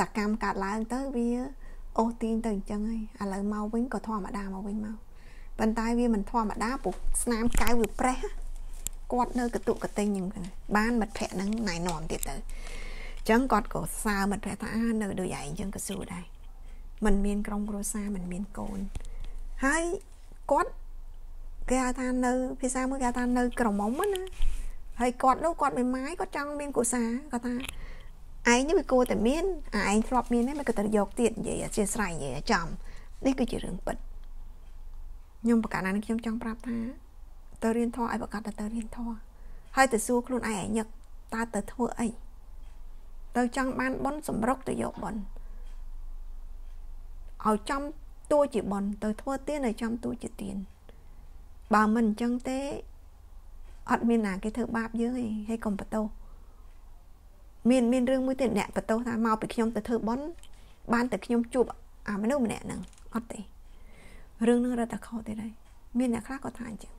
[SPEAKER 1] តកម្មកាត់ឡើងទៅវា អូសទាញទៅអញ្ចឹងហើយឥឡូវមកវិញក៏ធម្មតាមកវិញមកប៉ុន្តែវាមិនធម្មតាពុកស្នាមកៅវាប្រេះគាត់នៅកតុកតេងអញ្ចឹងបានមិត្តភ័ក្ដិហ្នឹងណែនាំទៀតទៅអញ្ចឹងគាត់ក៏សើមិត្តភ័ក្ដិថានៅដូចឯងអញ្ចឹងក៏សួរដែរมันមានក្រុមគ្រួសារมันមានកូនហើយគាត់គេហៅថានៅភាសាមួយគេហៅថានៅក្រមុំណាហើយគាត់នោះគាត់មិនម៉ាយគាត់ចង់មានគ្រួសារគាត់ថា ឯងនេះវាគួរតែមានអាឯងធ្លាប់មានហ្នឹងមិនក៏ទៅយកទៀតនិយាយអធិស្ឋាននិយាយចំនេះគឺជារឿងពិតខ្ញុំប្រកាសណាខ្ញុំចង់ប្រាប់ថាទៅរៀនធម៌ឲ្យប្រកាសទៅរៀនធម៌ហើយទៅសួរខ្លួនឯងឲ្យញឹកតើទៅធ្វើអីទៅចង់បានប៉ុនសម្រុកទៅយកប៉ុនឲ្យចំតួជាបនទៅធ្វើទានឲ្យចំតួជាទានបើមិនអញ្ចឹងទេអត់មានណាគេធ្វើបាបយើងទេហើយកុំបន្ទោស មានមានរឿងមួយទៀតអ្នកបន្ទោសថាមកពីខ្ញុំទៅធ្វើបន់បានតែខ្ញុំជួបអាមនុស្សម្នាក់ហ្នឹងអត់ទេរឿងនឹងរត់តែខុសទេដែរមានអ្នកខ្លះក៏ថាអញ្ចឹង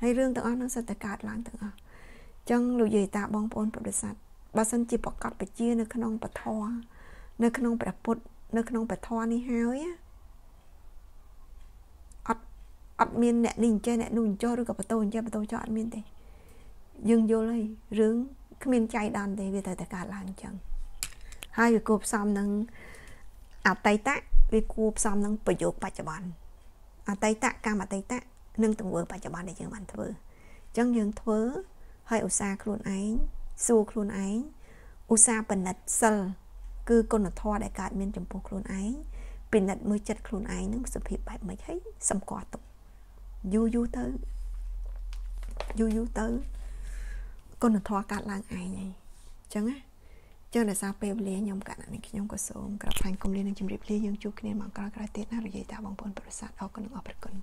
[SPEAKER 1] ហើយរឿងទាំងអស់នឹងសិតតែកើតឡើងទាំងអស់អញ្ចឹងលោកយាយតាបងប្អូនពុទ្ធបរិស័ទបើសិនជាប្រកាសបជានៅក្នុងពធនៅក្នុងព្រះពុទ្ធនៅក្នុងពធនេះហើយអត់អត់មានអ្នកនេះអញ្ចេះអ្នកនោះអញ្ចោះឬក៏បតោអញ្ចេះបតោចោះអត់មានទេយើងយល់ហើយរឿង គ្មានចៃដន្យទេវាតែតែកើតឡើងអញ្ចឹងហើយវាគួបផ្សំនឹងអតីតវាគួបផ្សំនឹងប្រយោគបច្ចុប្បន្នអតីតកម្មអតីតនិងទង្វើបច្ចុប្បន្នដែលយើងបានធ្វើអញ្ចឹងយើងធ្វើហើយឧស្សាហ៍ខ្លួនឯងសួរខ្លួនឯងឧស្សាហ៍បណិតសិលគឺគុណធម៌ដែលកើតមានចំពោះខ្លួនឯងពិនិត្យមើលចិត្តខ្លួនឯងនឹងសភាពបែបម៉េចហើយសម្គាល់ទុកយូរយូរទៅយូរយូរទៅ គុណធម៌កើតឡើងឯងហើយអញ្ចឹងណាចឹងដោយសារពេលវេលាខ្ញុំកណ្ដានេះខ្ញុំក៏សូមក្រាបថ្លែងគុំលានឹងជម្រាបលាយើងជួបគ្នាមកក្រោយៗទៀតណារយាយតាបងប្អូនប្រសាទអរគុណនិងអរព្រគុណ